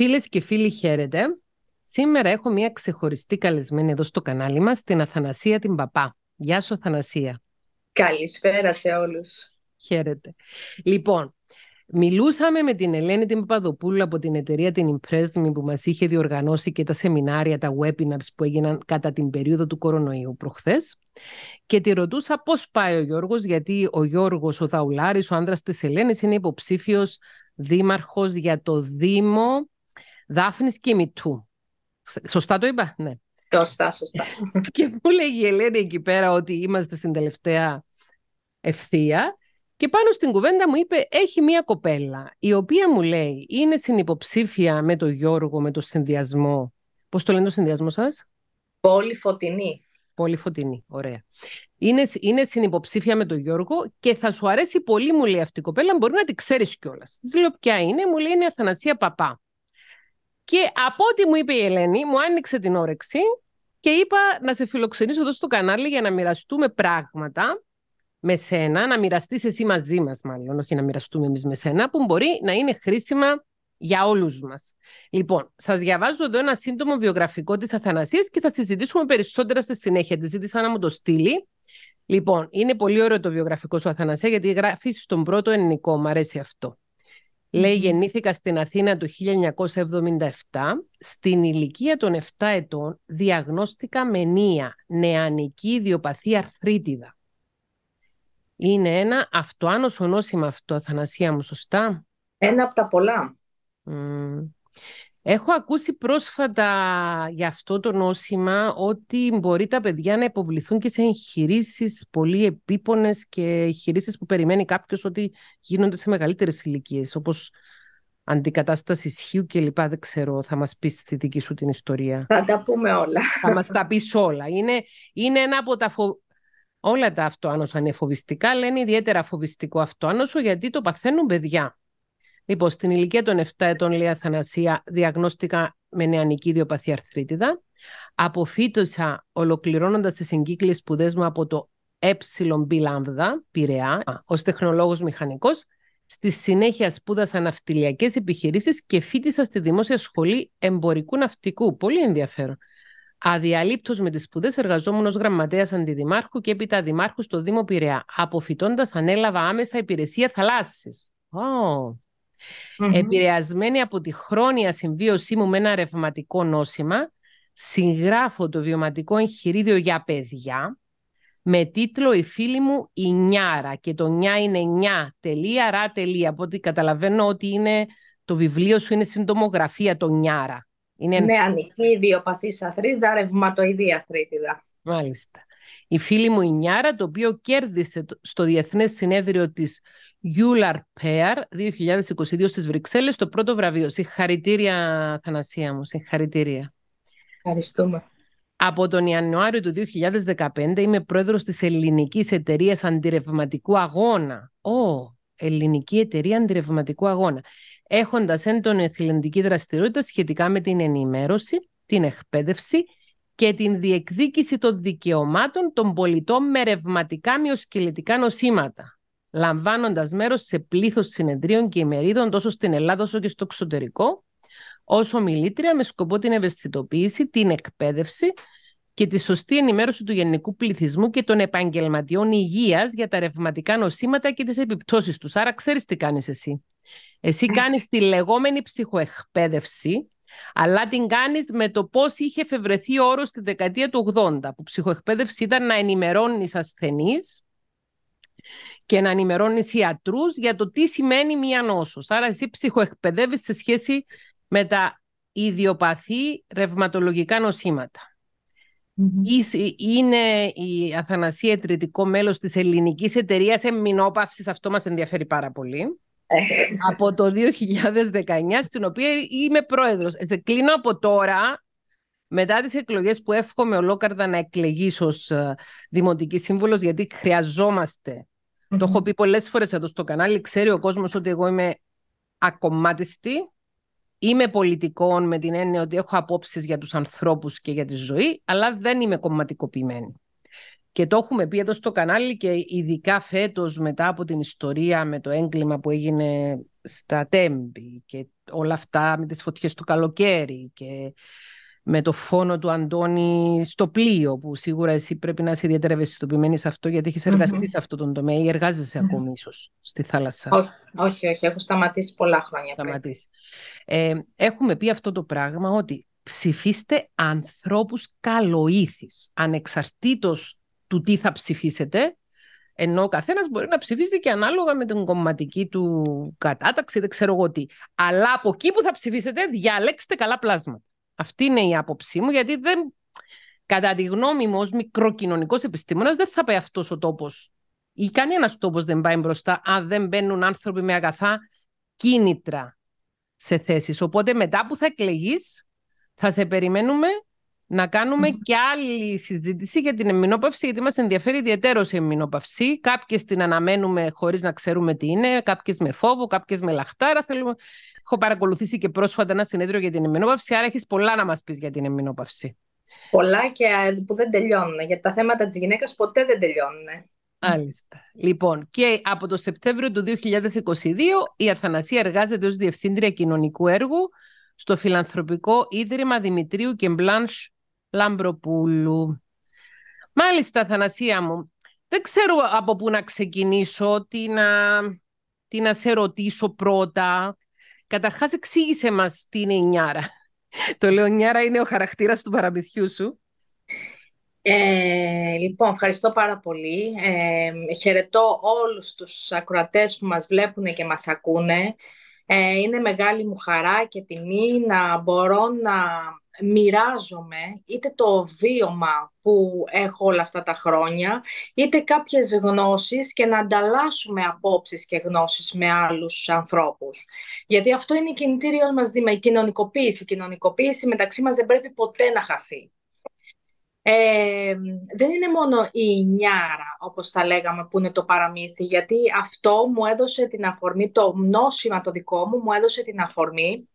Φίλες και φίλοι χαίρετε. Σήμερα έχω μια ξεχωριστή καλεσμένη εδώ στο κανάλι μας, την Αθανασία την Παπά. Γεια σου Αθανασία. Καλησπέρα σε όλους. Χαίρετε. Λοιπόν, μιλούσαμε με την Ελένη την Παπαδοπούλου από την εταιρεία την Impress που μας είχε διοργανώσει και τα σεμινάρια, τα webinars που έγιναν κατά την περίοδο του κορονοϊού προχθές και τη ρωτούσα πώς πάει ο Γιώργος, γιατί ο Γιώργος, ο Δαουλάρης, ο άντρας της Ελένης, είναι υποψήφιος δήμαρχος για το Δήμο Δάφνης και Μητού. Σωστά το είπα, ναι. Σωστά, σωστά. και μου λέγει η Ελένη εκεί πέρα ότι είμαστε στην τελευταία ευθεία και πάνω στην κουβέντα μου είπε έχει μία κοπέλα η οποία μου λέει είναι συνυποψήφια με τον Γιώργο με το συνδυασμό. Πώς το λένε το συνδυασμό σας; Πολύ φωτεινή. Πολύ φωτεινή, ωραία. Είναι, είναι συνυποψήφια με τον Γιώργο και θα σου αρέσει πολύ, μου λέει αυτή η κοπέλα, μπορεί να τη ξέρεις κιόλας. Της λέω ποια είναι, μου λέει είναι Αθανασία Παπά. Και από ό,τι μου είπε η Ελένη, μου άνοιξε την όρεξη και είπα να σε φιλοξενήσω εδώ στο κανάλι για να μοιραστούμε πράγματα με σένα, να μοιραστείς εσύ μαζί μας, μάλλον, όχι να μοιραστούμε εμείς με σένα, που μπορεί να είναι χρήσιμα για όλους μας. Λοιπόν, σας διαβάζω εδώ ένα σύντομο βιογραφικό της Αθανασίας και θα συζητήσουμε περισσότερα στη συνέχεια. Τη ζήτησα να μου το στείλει. Λοιπόν, είναι πολύ ωραίο το βιογραφικό σου Αθανασία γιατί γράφεις στον πρώτο ελληνικό, μου αρέσει αυτό. Λέει γεννήθηκα στην Αθήνα το 1977. Στην ηλικία των 7 ετών διαγνώστηκα με νέα νεανική ιδιοπαθή αρθρίτιδα. Είναι ένα αυτοάνωσο νόσημα αυτό, Αθανασία μου, σωστά; Ένα από τα πολλά. Έχω ακούσει πρόσφατα για αυτό το νόσημα ότι μπορεί τα παιδιά να υποβληθούν και σε εγχειρήσεις πολύ επίπονες και εγχειρήσεις που περιμένει κάποιος ότι γίνονται σε μεγαλύτερες ηλικίες, όπως αντικατάσταση ισχύου και λοιπά. Δεν ξέρω, θα μας πεις τη δική σου την ιστορία. Θα τα πούμε όλα. Θα μας τα πεις όλα. Είναι, είναι ένα από τα φο... Όλα τα αυτοάνωσα είναι φοβιστικά, λένε ιδιαίτερα φοβιστικό αυτοάνωσο γιατί το παθαίνουν παιδιά. Λοιπόν, στην ηλικία των 7 ετών, λέει Αθανασία, διαγνώστηκα με νεανική ιδιοπαθή αρθρίτιδα. Αποφύτωσα ολοκληρώνοντας τις εγκύκλειες σπουδές μου από το ΕΠΣΙΛΟΜ Λάμδα, Πειραιά, ως τεχνολόγος μηχανικός. Στη συνέχεια σπούδασα ναυτιλιακές επιχειρήσεις και φίτησα στη Δημόσια Σχολή Εμπορικού Ναυτικού. Πολύ ενδιαφέρον. Αδιαλείπτως με τις σπουδές εργαζόμουν ως γραμματέας αντιδημάρχου και έπειτα δημάρχου στο Δήμο Πειραιά. Αποφυτώντας, ανέλαβα άμεσα υπηρεσία θαλάσσης. Oh mm Επηρεασμένη από τη χρόνια συμβίωσή μου με ένα ρευματικό νόσημα, συγγράφω το βιωματικό εγχειρίδιο για παιδιά με τίτλο «Η φίλη μου η Νιάρα» και το «Νιά» είναι «Νιά» τελεία, ρα τελεία. Από ό,τι καταλαβαίνω ότι είναι, το βιβλίο σου είναι συντομογραφία το «Νιάρα». Είναι... Ναι, ανοιχτή ιδιοπαθής αθρίδα, ρευματοειδή αθρίτιδα. Μάλιστα. Η φίλη μου η Νιάρα, το οποίο κέρδισε στο Διεθνές Συνέδριο της Euler Pair 2022 στις Βρυξέλλες, το πρώτο βραβείο. Συγχαρητήρια, Θανασία μου, συγχαρητήρια. Ευχαριστούμε. Από τον Ιανουάριο του 2015 είμαι πρόεδρος της Ελληνικής Εταιρείας Αντιρευματικού Αγώνα. Ω, Ελληνική Εταιρεία Αντιρευματικού Αγώνα. Έχοντας έντονη εθελοντική δραστηριότητα σχετικά με την ενημέρωση, την εκπαίδευση και την διεκδίκηση των δικαιωμάτων των πολιτών με ρευματικά μειοσκελετικά νοσήματα λαμβάνοντας μέρος σε πλήθος συνεδρίων και ημερίδων τόσο στην Ελλάδα όσο και στο εξωτερικό, όσο μιλήτρια με σκοπό την ευαισθητοποίηση, την εκπαίδευση και τη σωστή ενημέρωση του γενικού πληθυσμού και των επαγγελματιών υγείας για τα ρευματικά νοσήματα και τις επιπτώσεις τους. Άρα ξέρεις τι κάνεις εσύ. Εσύ κάνεις τη λεγόμενη ψυχοεκπαίδευση, αλλά την κάνεις με το πώς είχε εφευρεθεί ο όρος στη δεκαετία του 80, που ψυχοεκπαίδευση ήταν να ενημερώνεις ασθενείς και να ενημερώνεις ιατρούς για το τι σημαίνει μία νόσο. Άρα, εσύ ψυχοεκπαιδεύεις σε σχέση με τα ιδιοπαθή ρευματολογικά νοσήματα. Είναι η Αθανασία εταιρετικό μέλος της ελληνικής εταιρείας εμμηνόπαυσης, αυτό μας ενδιαφέρει πάρα πολύ, ε. από το 2019, στην οποία είμαι πρόεδρος. Σε κλείνω από τώρα, μετά τις εκλογές που εύχομαι ολόκαρδα να εκλεγείς ως ε, Δημοτικής Σύμβουλος, γιατί χρειαζόμαστε το έχω πει πολλές φορές εδώ στο κανάλι. Ξέρει ο κόσμος ότι εγώ είμαι ακομμάτιστη. Είμαι πολιτικών με την έννοια ότι έχω απόψεις για τους ανθρώπους και για τη ζωή, αλλά δεν είμαι κομματικοποιημένη. Και το έχουμε πει εδώ στο κανάλι και ειδικά φέτος μετά από την ιστορία με το έγκλημα που έγινε στα Τέμπη και όλα αυτά με τις φωτιές του καλοκαίρι και με το φόνο του Αντώνη στο πλοίο, που σίγουρα εσύ πρέπει να είσαι ιδιαίτερα ευαισθητοποιημένη σε αυτό, γιατί έχεις σε αυτό τον τομέα ή εργάζεσαι ακόμη ίσως στη θάλασσα; Όχι, όχι, όχι, έχω σταματήσει πολλά χρόνια. Σταματήσεις. Ε, έχουμε πει αυτό το πράγμα ότι ψηφίστε ανθρώπους καλοήθης, ανεξαρτήτως του τι θα ψηφίσετε, ενώ ο καθένας μπορεί να ψηφίσει και ανάλογα με την κομματική του κατάταξη, δεν ξέρω εγώ τι. Αλλά από εκεί που θα ψηφίσετε, διαλέξτε καλά πλάσματα. Αυτή είναι η άποψή μου, γιατί δεν, κατά τη γνώμη μου, ως μικροκοινωνικός επιστήμονας, δεν θα πάει αυτός ο τόπος. Ή κανένας τόπος δεν πάει μπροστά, αν δεν μπαίνουν άνθρωποι με αγαθά κίνητρα σε θέσεις. Οπότε μετά που θα εκλεγείς, θα σε περιμένουμε να κάνουμε και άλλη συζήτηση για την εμμηνόπαυση, γιατί μας ενδιαφέρει ιδιαίτερω η εμμηνόπαυση. Κάποιες την αναμένουμε χωρίς να ξέρουμε τι είναι, κάποιες με φόβο, κάποιες με λαχτάρα. Θέλουμε... Έχω παρακολουθήσει και πρόσφατα ένα συνέδριο για την εμμηνόπαυση, άρα έχεις πολλά να μας πεις για την εμμηνόπαυση. Πολλά και που δεν τελειώνουν, γιατί τα θέματα της γυναίκας ποτέ δεν τελειώνουν. Μάλιστα. Λοιπόν, και από το Σεπτέμβριο του 2022 η Αθανασία εργάζεται ως Διευθύντρια Κοινωνικού Έργου στο Φιλανθρωπικό Ίδρυμα Δημητρίου και Μπλάνς Λαμπροπούλου. Μάλιστα, Θανασία μου, δεν ξέρω από πού να ξεκινήσω, τι να, τι να σε ρωτήσω πρώτα. Καταρχάς, εξήγησε μας τι είναι η Νιάρα. Το λέω Νιάρα είναι ο χαρακτήρας του παραμυθιού σου. Ε, λοιπόν, ευχαριστώ πάρα πολύ. Ε, χαιρετώ όλους τους ακροατές που μας βλέπουν και μας ακούνε. Ε, είναι μεγάλη μου χαρά και τιμή να μπορώ να μοιράζομαι είτε το βίωμα που έχω όλα αυτά τα χρόνια, είτε κάποιες γνώσεις και να ανταλλάσσουμε απόψεις και γνώσεις με άλλους ανθρώπους. Γιατί αυτό είναι η κινητήριο μας δήμα, η κοινωνικοποίηση. Η κοινωνικοποίηση μεταξύ μας δεν πρέπει ποτέ να χαθεί. Ε, δεν είναι μόνο η νιάρα, όπως τα λέγαμε, που είναι το παραμύθι, γιατί αυτό μου έδωσε την αφορμή, το γνώσιμα το δικό μου, μου έδωσε την αφορμή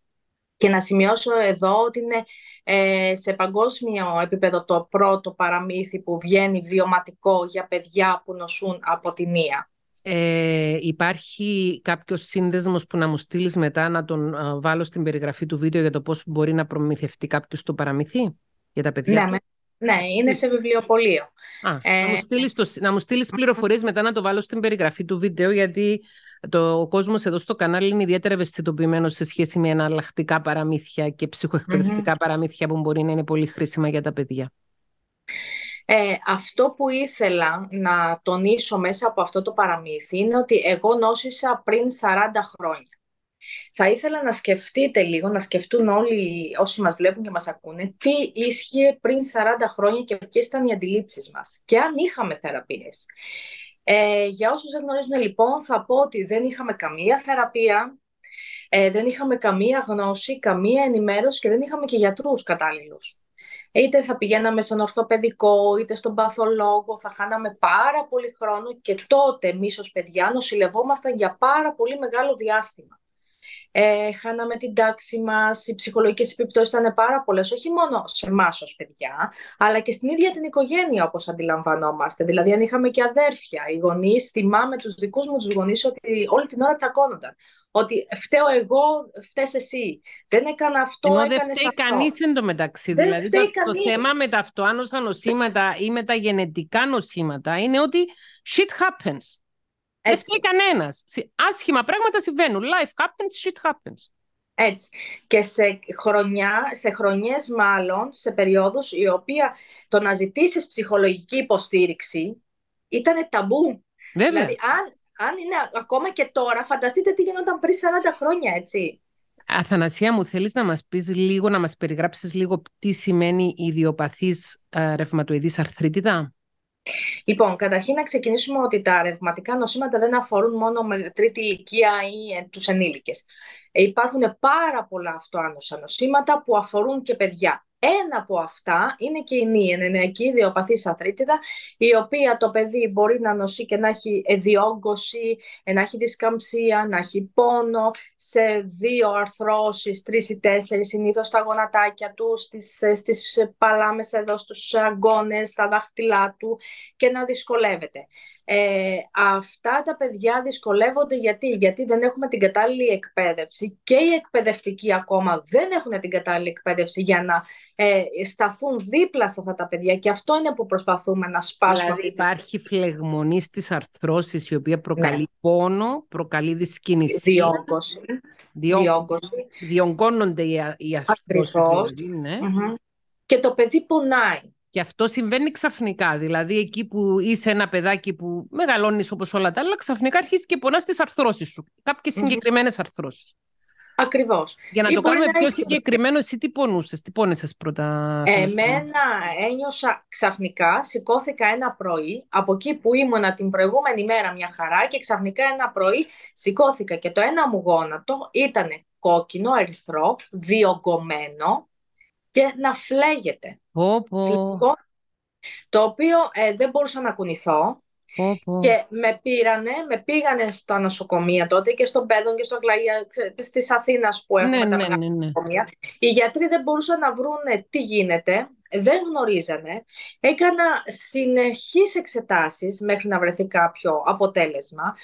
και να σημειώσω εδώ ότι είναι ε, σε παγκόσμιο επίπεδο το πρώτο παραμύθι που βγαίνει βιωματικό για παιδιά που νοσούν από την ία. Ε, υπάρχει κάποιος σύνδεσμος που να μου στείλεις μετά να τον ε, βάλω στην περιγραφή του βίντεο για το πώς μπορεί να προμηθευτεί κάποιος το παραμύθι για τα παιδιά. Ναι, ναι, είναι σε βιβλιοπωλείο. Α, ε, να, μου στείλεις το, να μου στείλεις πληροφορίες μετά να το βάλω στην περιγραφή του βίντεο γιατί το, ο κόσμος εδώ στο κανάλι είναι ιδιαίτερα ευαισθητοποιημένος σε σχέση με εναλλακτικά παραμύθια και ψυχοεκπαιδευτικά παραμύθια που μπορεί να είναι πολύ χρήσιμα για τα παιδιά. Ε, αυτό που ήθελα να τονίσω μέσα από αυτό το παραμύθι είναι ότι εγώ νόσησα πριν 40 χρόνια. Θα ήθελα να σκεφτείτε λίγο, να σκεφτούν όλοι όσοι μας βλέπουν και μας ακούνε, τι ίσχυε πριν 40 χρόνια και ποιες ήταν οι αντιλήψεις μας και αν είχαμε θεραπείες. Ε, για όσους δεν γνωρίζουν λοιπόν, θα πω ότι δεν είχαμε καμία θεραπεία, ε, δεν είχαμε καμία γνώση, καμία ενημέρωση και δεν είχαμε και γιατρούς κατάλληλους. Είτε θα πηγαίναμε στον ορθοπαιδικό, είτε στον παθολόγο, θα χάναμε πάρα πολύ χρόνο και τότε εμείς ως παιδιά νοσηλευόμασταν για πάρα πολύ μεγάλο διάστημα ε, χάναμε την τάξη μας, οι ψυχολογικές επιπτώσεις ήταν πάρα πολλές, όχι μόνο σε εμάς ως παιδιά, αλλά και στην ίδια την οικογένεια όπως αντιλαμβανόμαστε. Δηλαδή αν είχαμε και αδέρφια, οι γονείς, θυμάμαι τους δικούς μου τους γονείς ότι όλη την ώρα τσακώνονταν. Ότι φταίω εγώ, φταίς εσύ. Δεν έκανα αυτό, Ενώ δεν φταίει κανείς εντωμεταξύ. Δηλαδή το, το, θέμα με τα αυτοάνωσα νοσήματα ή με τα γενετικά νοσήματα είναι ότι shit happens. Δεν φταίει κανένας. Άσχημα πράγματα συμβαίνουν. Life happens, shit happens. Έτσι. Και σε, χρονιά, σε χρονιές μάλλον, σε περιόδους, η οποία το να ζητήσεις ψυχολογική υποστήριξη ήταν ταμπού. Βέβαια. Δηλαδή, αν, αν είναι ακόμα και τώρα, φανταστείτε τι γινόταν πριν 40 χρόνια, έτσι. Αθανασία μου, θέλεις να μας πεις λίγο, να μας περιγράψεις λίγο τι σημαίνει ιδιοπαθής ε, ρευματοειδής αρθρίτιδα; Λοιπόν, καταρχήν να ξεκινήσουμε ότι τα ρευματικά νοσήματα δεν αφορούν μόνο με τρίτη ηλικία ή ε, τους ενήλικες. Ε, υπάρχουν πάρα πολλά αυτοάνωσα νοσήματα που αφορούν και παιδιά. Ένα από αυτά είναι και η νη, ενενειακή ιδιοπαθής αθρίτιδα, η οποία το παιδί μπορεί να νοσεί και να έχει διόγκωση, να έχει δισκαμψία, να έχει πόνο σε δύο αρθρώσεις, τρεις ή τέσσερις, συνήθως στα γονατάκια του, στις, στις παλάμες εδώ, στους αγκώνες, στα δάχτυλά του και να δυσκολεύεται. Ε, αυτά τα παιδιά δυσκολεύονται γιατί, γιατί δεν έχουμε την κατάλληλη εκπαίδευση και οι εκπαιδευτικοί ακόμα δεν έχουν την κατάλληλη εκπαίδευση για να ε, σταθούν δίπλα σε αυτά τα παιδιά και αυτό είναι που προσπαθούμε να σπάσουμε. Δηλαδή υπάρχει φλεγμονή στις αρθρώσεις η οποία προκαλεί ναι. πόνο, προκαλεί δυσκίνηση. Διόγκωση. Διόγκώνονται οι αρθρώσεις. Δηλαδή, ναι. Και το παιδί πονάει. Και αυτό συμβαίνει ξαφνικά. Δηλαδή, εκεί που είσαι ένα παιδάκι που μεγαλώνεις όπως όλα τα άλλα, ξαφνικά αρχίζεις και πονάς τις αρθρώσεις σου. Κάποιες συγκεκριμένες mm-hmm. αρθρώσεις. Ακριβώς. Για να το κάνουμε πιο συγκεκριμένο, εσύ τι πονούσες, τι πόνεσαι πρώτα. Εμένα ένιωσα ξαφνικά, σηκώθηκα ένα πρωί, από εκεί που ήμουνα την προηγούμενη μέρα μια χαρά και ξαφνικά ένα πρωί σηκώθηκα και το ένα μου γόνατο ήταν κόκκινο, ερυθρό, διογκωμένο και να φλέγεται. το οποίο ε, δεν μπορούσα να κουνηθώ. Και με πήρανε, με πήγανε στα νοσοκομεία τότε και στον Πέδον και στο Κλαγία, στις Αθήνας που έχουμε ναι, τα ναι, ναι, ναι, νοσοκομεία. Οι γιατροί δεν μπορούσαν να βρούνε τι γίνεται, δεν γνωρίζανε. Έκανα συνεχείς εξετάσεις μέχρι να βρεθεί κάποιο αποτέλεσμα.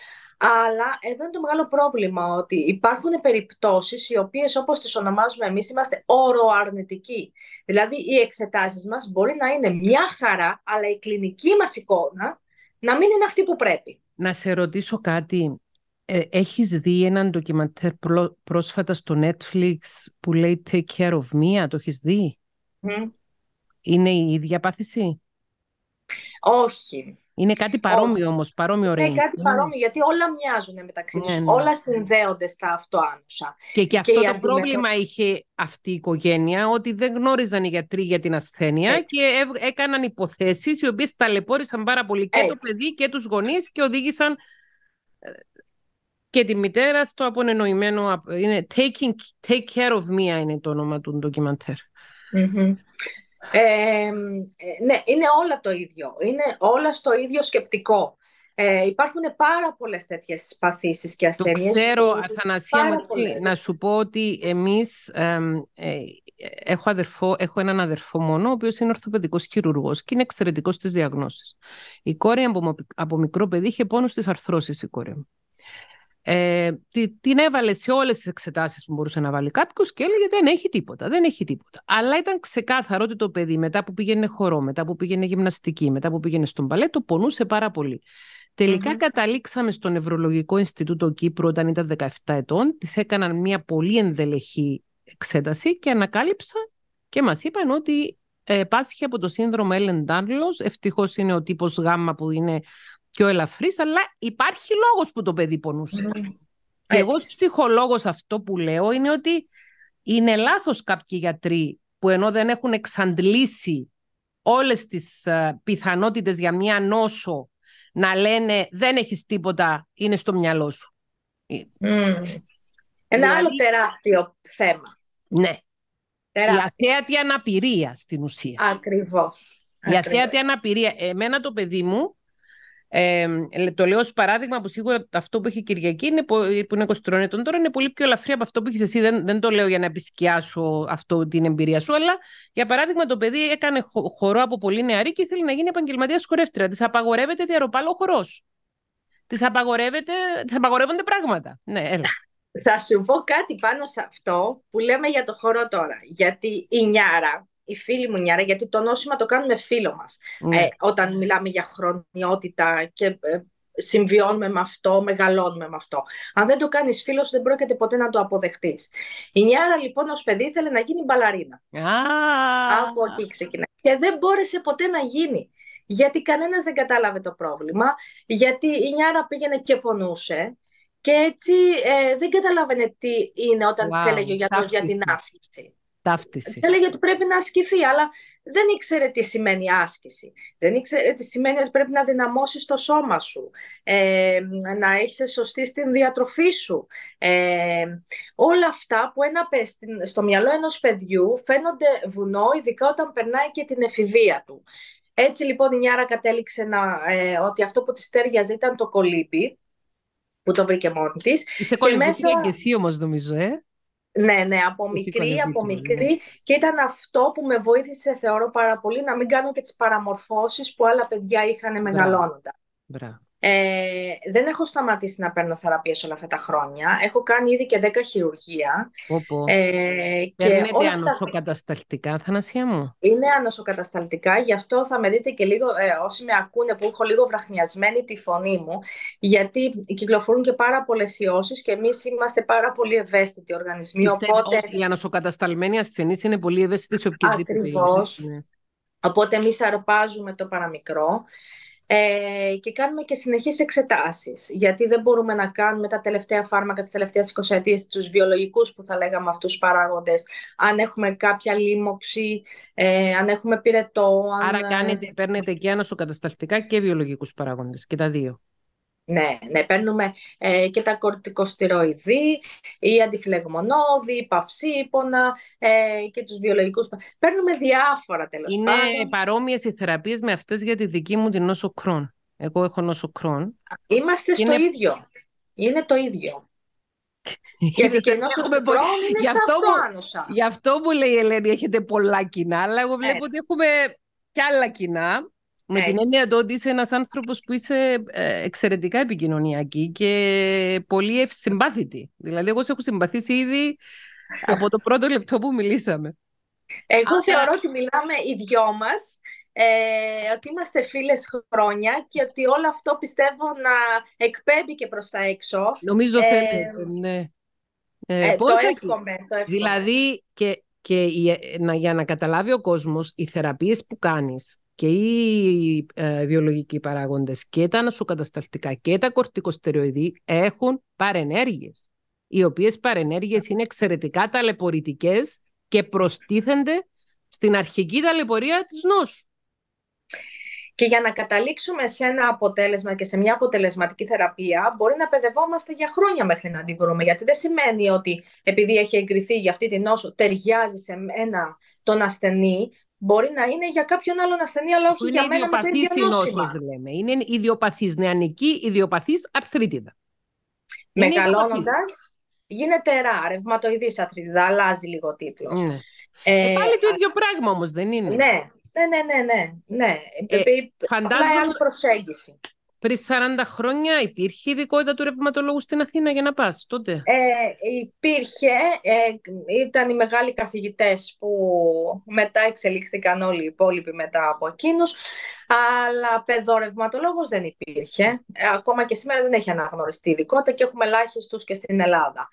Αλλά εδώ είναι το μεγάλο πρόβλημα ότι υπάρχουν περιπτώσεις οι οποίες όπως τις ονομάζουμε εμείς είμαστε οροαρνητικοί. Δηλαδή οι εξετάσεις μας μπορεί να είναι μια χαρά, αλλά η κλινική μας εικόνα να μην είναι αυτή που πρέπει. Να σε ρωτήσω κάτι. Ε, έχεις δει έναν ντοκιμαντέρ πρόσφατα στο Netflix που λέει Take care of me, το έχεις δει; Είναι η ίδια πάθηση; Όχι. Είναι κάτι παρόμοιο όμως, παρόμοιο Είναι κάτι παρόμοιο, γιατί όλα μοιάζουν μεταξύ τους. Ναι, ναι. Όλα συνδέονται στα αυτοάνουσα. Και, και αυτό το πρόβλημα είχε αυτή η οικογένεια, ότι δεν γνώριζαν οι γιατροί για την ασθένεια και έκαναν υποθέσεις οι οποίες ταλαιπώρησαν πάρα πολύ και το παιδί και τους γονείς και οδήγησαν ε, και τη μητέρα στο απονενοημένο. Είναι taking, take care of me είναι το όνομα του ντοκιμαντέρ. Ε, ναι, είναι όλα το ίδιο. Είναι όλα στο ίδιο σκεπτικό. Ε, υπάρχουν πάρα πολλές τέτοιες παθήσεις και ασθένειες. Το ξέρω, Αθανασία μου, να σου πω ότι εμείς, ε, έχω, αδερφό, έχω έναν αδερφό μόνο, ο οποίος είναι ορθοπαιδικός χειρουργός και είναι εξαιρετικός στις διαγνώσεις. Η κόρη από, από μικρό παιδί είχε πόνο στις αρθρώσεις η κόρη μου. Ε, την έβαλε σε όλες τις εξετάσεις που μπορούσε να βάλει κάποιος και έλεγε δεν έχει τίποτα, δεν έχει τίποτα. Αλλά ήταν ξεκάθαρο ότι το παιδί μετά που πήγαινε χορό, μετά που πήγαινε γυμναστική, μετά που πήγαινε στον παλέτο, πονούσε πάρα πολύ. Τελικά καταλήξαμε στο Νευρολογικό Ινστιτούτο Κύπρου όταν ήταν 17 ετών, της έκαναν μια πολύ ενδελεχή εξέταση και ανακάλυψα και μας είπαν ότι ε, πάσχει από το σύνδρομο Ellen Danlos, ευτυχώς είναι ο τύπος Γ που είναι πιο ελαφρύς, αλλά υπάρχει λόγος που το παιδί πονούσε. Και εγώ ως ψυχολόγος αυτό που λέω είναι ότι είναι λάθος κάποιοι γιατροί που ενώ δεν έχουν εξαντλήσει όλες τις uh, πιθανότητες για μία νόσο να λένε δεν έχεις τίποτα, είναι στο μυαλό σου. Ένα δηλαδή άλλο τεράστιο θέμα. Ναι. Τεράστιο. Η αθέατη αναπηρία στην ουσία. Ακριβώς. Η αθέατη αναπηρία. Εμένα το παιδί μου ε, το λέω ως παράδειγμα που σίγουρα αυτό που έχει η Κυριακή είναι, που είναι 23 ετών τώρα είναι πολύ πιο ελαφρύ από αυτό που έχεις εσύ. Δεν, δεν το λέω για να επισκιάσω αυτό την εμπειρία σου, αλλά για παράδειγμα το παιδί έκανε χορό από πολύ νεαρή και ήθελε να γίνει επαγγελματίας χορεύτρια. Της απαγορεύεται διαρροπάλο χορός. Της απαγορεύονται πράγματα. Ναι, έλα. Θα σου πω κάτι πάνω σε αυτό που λέμε για το χορό τώρα. Γιατί η Νιάρα, η φίλη μου Νιάρα, γιατί το νόσημα το κάνουμε φίλο μας. Ναι. Ε, όταν μιλάμε για χρονιότητα και ε, συμβιώνουμε με αυτό, μεγαλώνουμε με αυτό. Αν δεν το κάνεις φίλος δεν πρόκειται ποτέ να το αποδεχτείς. Η Νιάρα λοιπόν ως παιδί ήθελε να γίνει μπαλαρίνα. Από εκεί ξεκινάει. Και δεν μπόρεσε ποτέ να γίνει. Γιατί κανένας δεν κατάλαβε το πρόβλημα, γιατί η Νιάρα πήγαινε και πονούσε και έτσι ε, δεν καταλάβαινε τι είναι όταν wow, της έλεγε ο γιατρός για την άσκηση ταύτιση. Έλεγε ότι πρέπει να ασκηθεί, αλλά δεν ήξερε τι σημαίνει άσκηση. Δεν ήξερε τι σημαίνει ότι πρέπει να δυναμώσεις το σώμα σου, ε, να έχεις σωστή στην διατροφή σου. Ε, όλα αυτά που ένα, στο μυαλό ενός παιδιού φαίνονται βουνό, ειδικά όταν περνάει και την εφηβεία του. Έτσι λοιπόν η Νιάρα κατέληξε να, ε, ότι αυτό που της τέριαζε ήταν το κολύμπι, που το βρήκε μόνη της. Είσαι κολυμπή μέσα... και εσύ όμως νομίζω, ε; Ναι, ναι, από μικρή, από μικρή. Ναι. Και ήταν αυτό που με βοήθησε, θεωρώ πάρα πολύ, να μην κάνω και τις παραμορφώσεις που άλλα παιδιά είχαν μεγαλώνοντα. Μπράβο. Ε, δεν έχω σταματήσει να παίρνω θεραπείες όλα αυτά τα χρόνια. Έχω κάνει ήδη και 10 χειρουργία. Ε, και όλα ανοσοκατασταλτικά, Θανασία μου. Είναι ανοσοκατασταλτικά, γι' αυτό θα με δείτε και λίγο, ε, όσοι με ακούνε που έχω λίγο βραχνιασμένη τη φωνή μου, γιατί κυκλοφορούν και πάρα πολλές ιώσεις και εμείς είμαστε πάρα πολύ ευαίσθητοι οργανισμοί. Πιστεύω οπότε... οι ανοσοκατασταλμένοι ασθενεί είναι πολύ ευαίσθητοι σε οποιασδήποτε Ακριβώς. Οπότε εμείς αρπάζουμε το παραμικρό ε, και κάνουμε και συνεχείς εξετάσεις. Γιατί δεν μπορούμε να κάνουμε τα τελευταία φάρμακα της τελευταίας 20 ετίας, τους βιολογικούς που θα λέγαμε αυτούς τους παράγοντες, αν έχουμε κάποια λίμωξη, ε, αν έχουμε πυρετό. Αν... Άρα κάνετε, παίρνετε και ανοσοκατασταλτικά και βιολογικούς παράγοντες, και τα δύο. Ναι, ναι, παίρνουμε ε, και τα κορτικοστηροειδή, η αντιφλεγμονώδη, η παυσίπονα ε, και τους βιολογικούς. Παίρνουμε διάφορα τέλος Είναι πάντων. Είναι παρόμοιες οι θεραπείες με αυτές για τη δική μου την νόσο κρόν. Εγώ έχω νόσο κρόν. Είμαστε στο ίδιο. Είναι το ίδιο. Γιατί και νόσο κρόν είναι γι αυτό, που, γι' αυτό που λέει η Ελένη έχετε πολλά κοινά, αλλά εγώ βλέπω ναι. ότι έχουμε κι άλλα κοινά. Με την έννοια το ότι είσαι ένας άνθρωπος που είσαι ε, εξαιρετικά επικοινωνιακή και πολύ ευσυμπάθητη. Δηλαδή, εγώ σε έχω συμπαθήσει ήδη από το πρώτο λεπτό που μιλήσαμε. Εγώ θεωρώ ότι μιλάμε οι δυο μας, ε, ότι είμαστε φίλες χρόνια και ότι όλο αυτό πιστεύω να εκπέμπει και προς τα έξω. Νομίζω ε, φαίνεται, ναι. Ε, το, εύχομαι, το εύχομαι. Δηλαδή, και, και για να καταλάβει ο κόσμος, οι θεραπείες που κάνεις και οι ε, βιολογικοί παράγοντες και τα νοσοκατασταλτικά και τα κορτικοστεροειδή έχουν παρενέργειες, οι οποίες παρενέργειες είναι εξαιρετικά ταλαιπωρητικές και προστίθενται στην αρχική ταλαιπωρία της νόσου. Και για να καταλήξουμε σε ένα αποτέλεσμα και σε μια αποτελεσματική θεραπεία, μπορεί να παιδευόμαστε για χρόνια μέχρι να την βρούμε. Γιατί δεν σημαίνει ότι επειδή έχει εγκριθεί για αυτή την νόσο, ταιριάζει σε ένα τον ασθενή, Μπορεί να είναι για κάποιον άλλον ασθενή, αλλά όχι για μένα με τέτοια νόσημα. λέμε. Είναι ιδιοπαθής νεανική, ιδιοπαθής αρθρίτιδα. Μεγαλώνοντας, γίνεται ρα, ρευματοειδής αρθρίτιδα, αλλάζει λίγο ο τίτλος. Ναι. Ε, ε, πάλι το ίδιο πράγμα όμως δεν είναι; Ναι, ναι, ναι, ναι, ναι. ναι. Ε, φαντάζομαι... άλλη προσέγγιση. Πριν 40 χρόνια υπήρχε ειδικότητα του ρευματολόγου στην Αθήνα για να πας τότε; Ε, υπήρχε. Ε, ήταν οι μεγάλοι καθηγητές που μετά εξελίχθηκαν όλοι οι υπόλοιποι μετά από εκείνους. Αλλά παιδορευματολόγος δεν υπήρχε. Ε, ακόμα και σήμερα δεν έχει αναγνωριστεί ειδικότητα και έχουμε ελάχιστους και στην Ελλάδα.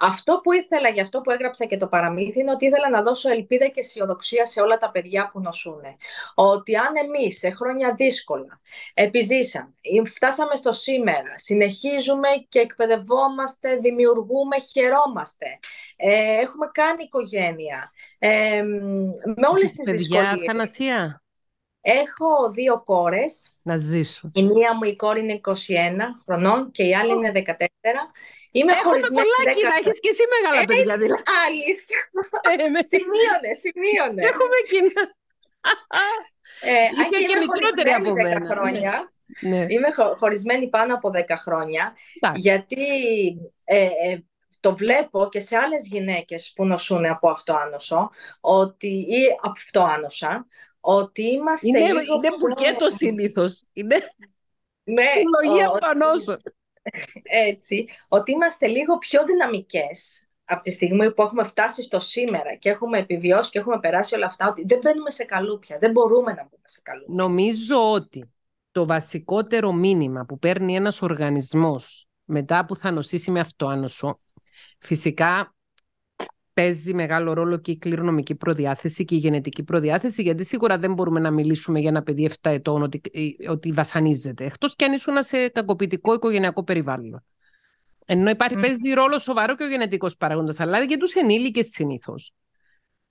Αυτό που ήθελα, γι' αυτό που έγραψα και το παραμύθι, είναι ότι ήθελα να δώσω ελπίδα και αισιοδοξία σε όλα τα παιδιά που νοσούν. Ότι αν εμείς σε χρόνια δύσκολα επιζήσαμε, φτάσαμε στο σήμερα, συνεχίζουμε και εκπαιδευόμαστε, δημιουργούμε, χαιρόμαστε, ε, έχουμε κάνει οικογένεια, ε, με όλες τις παιδιά, δυσκολίες. Έχω δύο κόρες. Να ζήσω. Η μία μου η κόρη είναι 21 χρονών και η άλλη είναι 14. Είμαι Έχουμε χωρισμένη. πολλά κοινά, έχεις και εσύ μεγάλα παιδιά δηλαδή. Αλήθεια. Ε, σημείωνε, σημείωνε. Έχουμε κοινά. Ε, και μικρότερη από μένα. Χρόνια. Ναι. Είμαι χωρισμένη πάνω από 10 χρόνια. Γιατί ε, ε, το βλέπω και σε άλλες γυναίκες που νοσούν από αυτό άνοσο, ότι, ή από αυτό άνοσα, ότι είμαστε είναι, λίγο Είναι μπουκέτο συνήθως. Είναι ναι, συλλογή από ανόσο έτσι, ότι είμαστε λίγο πιο δυναμικές από τη στιγμή που έχουμε φτάσει στο σήμερα και έχουμε επιβιώσει και έχουμε περάσει όλα αυτά, ότι δεν μπαίνουμε σε καλούπια, δεν μπορούμε να μπούμε σε καλούπια. Νομίζω ότι το βασικότερο μήνυμα που παίρνει ένας οργανισμός μετά που θα νοσήσει με αυτοάνωσο, φυσικά παίζει μεγάλο ρόλο και η κληρονομική προδιάθεση και η γενετική προδιάθεση, γιατί σίγουρα δεν μπορούμε να μιλήσουμε για ένα παιδί 7 ετών ότι, ε, ότι βασανίζεται, εκτός κι αν ήσουν σε κακοποιητικό οικογενειακό περιβάλλον. Ενώ υπάρχει, mm. παίζει ρόλο σοβαρό και ο γενετικός παράγοντας, αλλά για του ενήλικες συνήθως.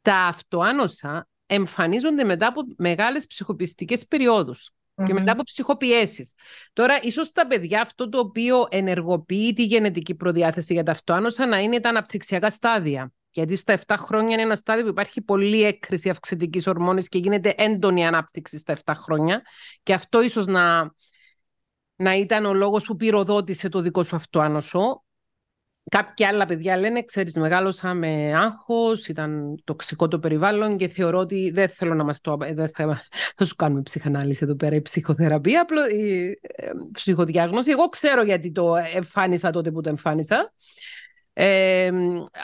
Τα αυτοάνοσα εμφανίζονται μετά από μεγάλες ψυχοπιστικές περιόδους και μετά από ψυχοπιέσεις. Τώρα, ίσως τα παιδιά αυτό το οποίο ενεργοποιεί τη γενετική προδιάθεση για τα αυτοάνοσα να είναι τα αναπτυξιακά στάδια. Γιατί στα 7 χρόνια είναι ένα στάδιο που υπάρχει πολλή έκκριση αυξητικής ορμόνης και γίνεται έντονη ανάπτυξη στα 7 χρόνια. Και αυτό ίσως να, να ήταν ο λόγος που πυροδότησε το δικό σου αυτό άνοσο. Κάποια άλλα παιδιά λένε, ξέρεις, μεγάλωσα με άγχος, ήταν τοξικό το περιβάλλον και θεωρώ ότι δεν θέλω να μας το... Δεν θα, θα σου κάνουμε ψυχανάλυση εδώ πέρα, η ψυχοθεραπεία, απλό, η ε, ψυχοδιάγνωση. Εγώ ξέρω γιατί το εμφάνισα τότε που το εμφάνισα. Ε,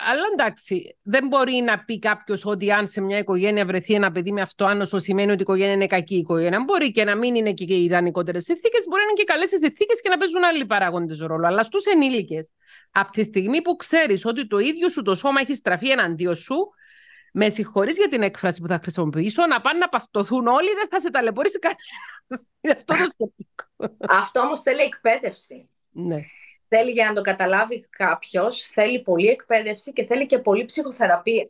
αλλά εντάξει, δεν μπορεί να πει κάποιος ότι αν σε μια οικογένεια βρεθεί ένα παιδί με αυτό άνοσο, σημαίνει ότι η οικογένεια είναι κακή οικογένεια. Μπορεί και να μην είναι και οι ιδανικότερες συνθήκες, μπορεί να είναι και καλές συνθήκες και να παίζουν άλλοι παράγοντες ρόλο. Αλλά στους ενήλικες, από τη στιγμή που ξέρεις ότι το ίδιο σου το σώμα έχει στραφεί εναντίον σου, με συγχωρείς για την έκφραση που θα χρησιμοποιήσω, να πάνε να παυτοθούν όλοι, δεν θα σε ταλαιπωρήσει κανένας. Είναι αυτό το σκεπτικό. Αυτό όμως θέλει εκπαίδευση. Ναι θέλει για να το καταλάβει κάποιος, θέλει πολύ εκπαίδευση και θέλει και πολύ ψυχοθεραπεία.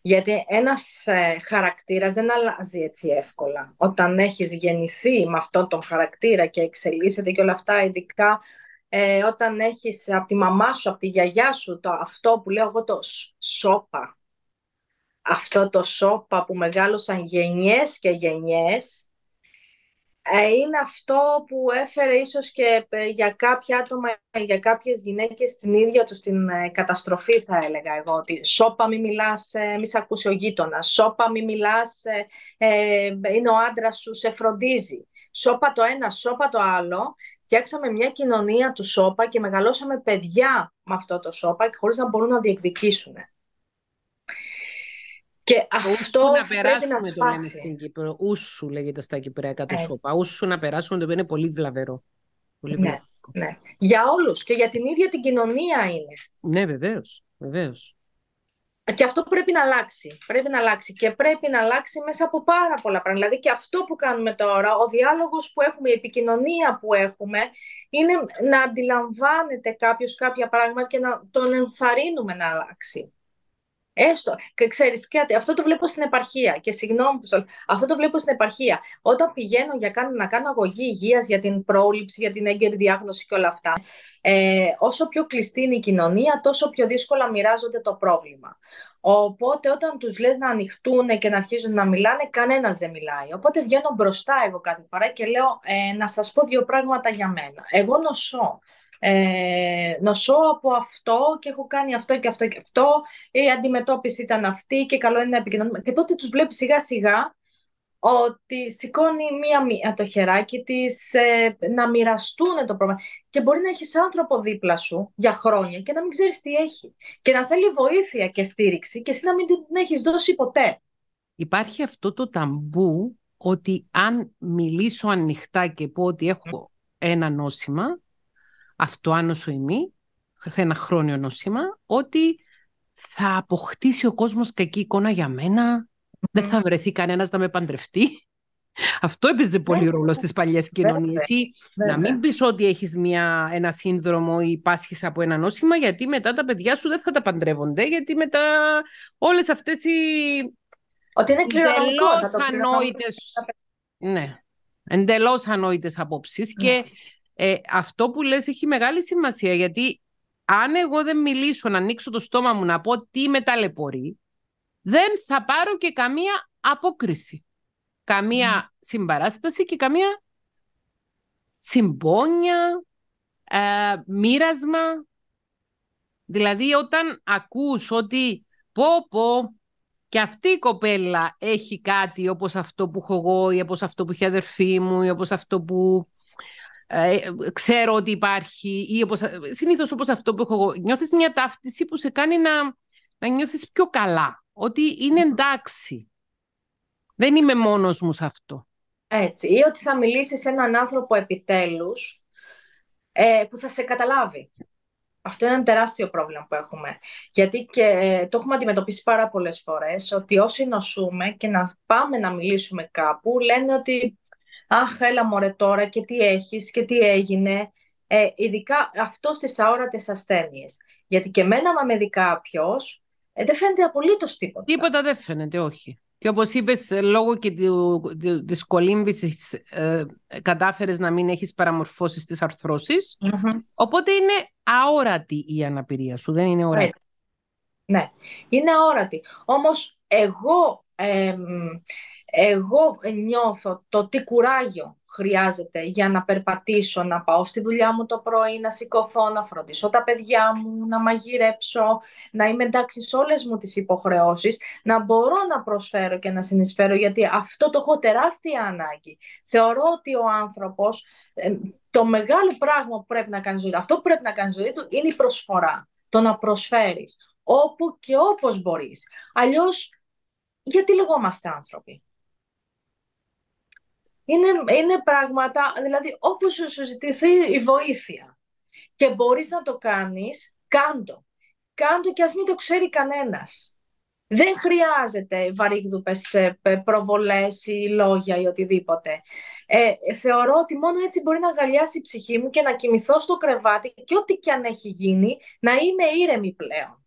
Γιατί ένας ε, χαρακτήρας δεν αλλάζει έτσι εύκολα. Όταν έχεις γεννηθεί με αυτό τον χαρακτήρα και εξελίσσεται και όλα αυτά, ειδικά ε, όταν έχεις από τη μαμά σου, από τη γιαγιά σου, το, αυτό που λέω εγώ το σώπα. Αυτό το σώπα που μεγάλωσαν γενιές και γενιές, ε, είναι αυτό που έφερε ίσως και ε, για κάποια άτομα, για κάποιες γυναίκες την ίδια τους την ε, καταστροφή θα έλεγα εγώ ότι σώπα μη μιλάς, μη σε ακούσει ο γείτονας, σώπα μη μιλάς, είναι ο άντρας σου, σε φροντίζει. Σώπα το ένα, σώπα το άλλο. Φτιάξαμε μια κοινωνία του σώπα και μεγαλώσαμε παιδιά με αυτό το σώπα και χωρίς να μπορούν να διεκδικήσουν. Και αυτός να περάσουμε το λένε στην Κύπρο. Ούσου λέγεται στα κυπριακά το ε. σώπα. Ούσου να περάσουμε το οποίο είναι πολύ βλαβερό. Πολύ ναι, ναι. Για όλους και για την ίδια την κοινωνία είναι. Ναι, βεβαίως. βεβαίως. Και αυτό πρέπει να αλλάξει. Πρέπει να αλλάξει. Και πρέπει να αλλάξει μέσα από πάρα πολλά πράγματα. Δηλαδή και αυτό που κάνουμε τώρα, ο διάλογος που έχουμε, η επικοινωνία που έχουμε, είναι να αντιλαμβάνεται κάποιος κάποια πράγματα και να τον ενθαρρύνουμε να αλλάξει. Έστω. Και ξέρεις κάτι, αυτό το βλέπω στην επαρχία. Και συγγνώμη που αυτό το βλέπω στην επαρχία. Όταν πηγαίνω για κάνω, να κάνω αγωγή υγείας για την πρόληψη, για την έγκαιρη διάγνωση και όλα αυτά, ε, όσο πιο κλειστή είναι η κοινωνία, τόσο πιο δύσκολα μοιράζονται το πρόβλημα. Οπότε όταν τους λες να ανοιχτούν και να αρχίζουν να μιλάνε, κανένας δεν μιλάει. Οπότε βγαίνω μπροστά εγώ κάθε φορά και λέω ε, να σας πω δύο πράγματα για μένα. Εγώ νοσώ ε, νοσώ από αυτό και έχω κάνει αυτό και αυτό και αυτό, η αντιμετώπιση ήταν αυτή και καλό είναι να επικοινωνούμε. Και τότε τους βλέπει σιγά σιγά ότι σηκώνει μία-μία το χεράκι της, ε, να μοιραστούν το πρόβλημα. Και μπορεί να έχεις άνθρωπο δίπλα σου για χρόνια και να μην ξέρεις τι έχει. Και να θέλει βοήθεια και στήριξη και εσύ να μην την έχεις δώσει ποτέ. Υπάρχει αυτό το ταμπού ότι αν μιλήσω ανοιχτά και πω ότι έχω ένα νόσημα, αυτοάνωσο ημί, ένα χρόνιο νόσημα, ότι θα αποκτήσει ο κόσμος κακή εικόνα για μένα, δεν θα βρεθεί κανένας να με παντρευτεί. Αυτό έπαιζε πολύ ρόλο στις παλιές κοινωνίες. Ή να μην πεις ότι έχεις μια, ένα σύνδρομο ή πάσχεις από ένα νόσημα, γιατί μετά τα παιδιά σου δεν θα τα παντρεύονται, γιατί μετά όλες αυτές οι... Ότι είναι εντελώς ανόητες... Ναι, εντελώς ανόητες απόψεις και ναι. Ε, αυτό που λες έχει μεγάλη σημασία γιατί αν εγώ δεν μιλήσω να ανοίξω το στόμα μου να πω τι με ταλαιπωρεί, δεν θα πάρω και καμία απόκριση. Καμία συμπαράσταση και καμία συμπόνια, ε, μοίρασμα. Δηλαδή όταν ακούς ότι πω πω και αυτή η κοπέλα έχει κάτι όπως αυτό που έχω εγώ ή όπως αυτό που έχει η αδερφή μου ή όπως αυτό που ε, ξέρω ότι υπάρχει ή όπως, συνήθως όπως αυτό που έχω εγώ. Νιώθεις μια ταύτιση που σε κάνει να, να νιώθεις πιο καλά. Ότι είναι εντάξει. Δεν είμαι μόνος μου σε αυτό. Έτσι. Ή ότι θα μιλήσεις σε έναν άνθρωπο επιτέλους ε, που θα σε καταλάβει. Αυτό είναι ένα τεράστιο πρόβλημα που έχουμε. Γιατί και ε, το έχουμε αντιμετωπίσει πάρα πολλές φορές, ότι όσοι νοσούμε και να πάμε να μιλήσουμε κάπου, λένε ότι αχ, έλα μωρέ τώρα και τι έχεις και τι έγινε. Ε, ειδικά αυτός στις αόρατες ασθένειες. Γιατί και μένα με δει κάποιος, ε, δεν φαίνεται απολύτως τίποτα. Τίποτα δεν φαίνεται, όχι. Και όπως είπες, λόγω και του, της κολύμβησης ε, κατάφερες να μην έχεις παραμορφώσεις της αρθρωσης Οπότε είναι αόρατη η αναπηρία σου, δεν είναι ορατή. Ναι, είναι αόρατη. Όμως εγώ εγώ νιώθω το τι κουράγιο χρειάζεται για να περπατήσω, να πάω στη δουλειά μου το πρωί, να σηκωθώ, να φροντίσω τα παιδιά μου, να μαγειρέψω, να είμαι εντάξει σε όλες μου τις υποχρεώσεις, να μπορώ να προσφέρω και να συνεισφέρω, γιατί αυτό το έχω τεράστια ανάγκη. Θεωρώ ότι ο άνθρωπος, ε, το μεγάλο πράγμα που πρέπει να κάνει ζωή του, αυτό που πρέπει να κάνει ζωή του είναι η προσφορά, το να προσφέρεις όπου και όπως μπορείς. Αλλιώς, γιατί λεγόμαστε άνθρωποι; Είναι, είναι πράγματα, δηλαδή όπως σου ζητηθεί η βοήθεια και μπορείς να το κάνεις, κάντο. Κάντο και ας μην το ξέρει κανένας. Δεν χρειάζεται βαρύγδουπες ε, προβολές ή λόγια ή οτιδήποτε. Ε, θεωρώ ότι μόνο έτσι μπορεί να αγκαλιάσει η ψυχή μου και να κοιμηθώ στο κρεβάτι και ό,τι και αν έχει γίνει, να είμαι ήρεμη πλέον.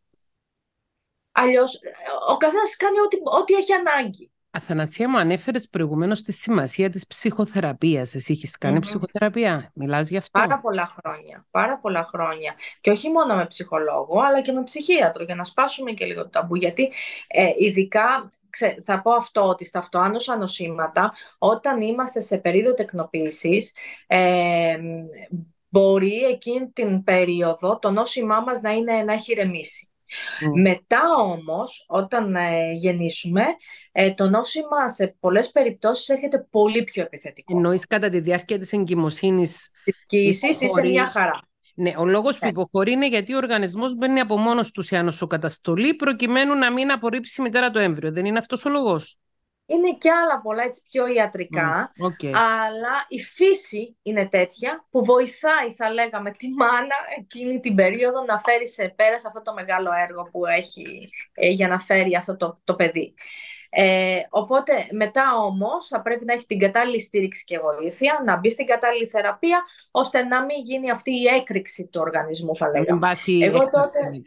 Αλλιώς, ε, ο καθένας κάνει ό,τι, ό,τι έχει ανάγκη. Αθανασία μου ανέφερες προηγουμένως τη σημασία της ψυχοθεραπείας. Εσύ έχεις κάνει ψυχοθεραπεία, μιλάς γι' αυτό; Πάρα πολλά χρόνια. Πάρα πολλά χρόνια. Και όχι μόνο με ψυχολόγο, αλλά και με ψυχίατρο, για να σπάσουμε και λίγο το ταμπού. Γιατί ε, ειδικά θα πω αυτό, ότι στα αυτοάνωσα νοσήματα, όταν είμαστε σε περίοδο τεκνοποίησης, ε, μπορεί εκείνη την περίοδο το νόσημά μας να, είναι, να έχει ηρεμήσει. Μετά όμως, όταν ε, γεννήσουμε, ε, το νόσημα σε πολλές περιπτώσεις έρχεται πολύ πιο επιθετικό. Εννοείς κατά τη διάρκεια της εγκυμοσύνης. Της είσαι μια χαρά. Ναι, ο λόγος που ναι. υποχωρεί είναι γιατί ο οργανισμός μπαίνει από μόνος του σε ανοσοκαταστολή προκειμένου να μην απορρίψει η μητέρα το έμβριο. Δεν είναι αυτός ο λόγος; Είναι και άλλα πολλά έτσι πιο ιατρικά, αλλά η φύση είναι τέτοια που βοηθάει, θα λέγαμε, τη μάνα εκείνη την περίοδο να φέρει σε πέρα σε αυτό το μεγάλο έργο που έχει ε, για να φέρει αυτό το, το παιδί. Ε, οπότε μετά όμως θα πρέπει να έχει την κατάλληλη στήριξη και βοήθεια, να μπει στην κατάλληλη θεραπεία, ώστε να μην γίνει αυτή η έκρηξη του οργανισμού, θα λέγαμε. Εγώ τότε...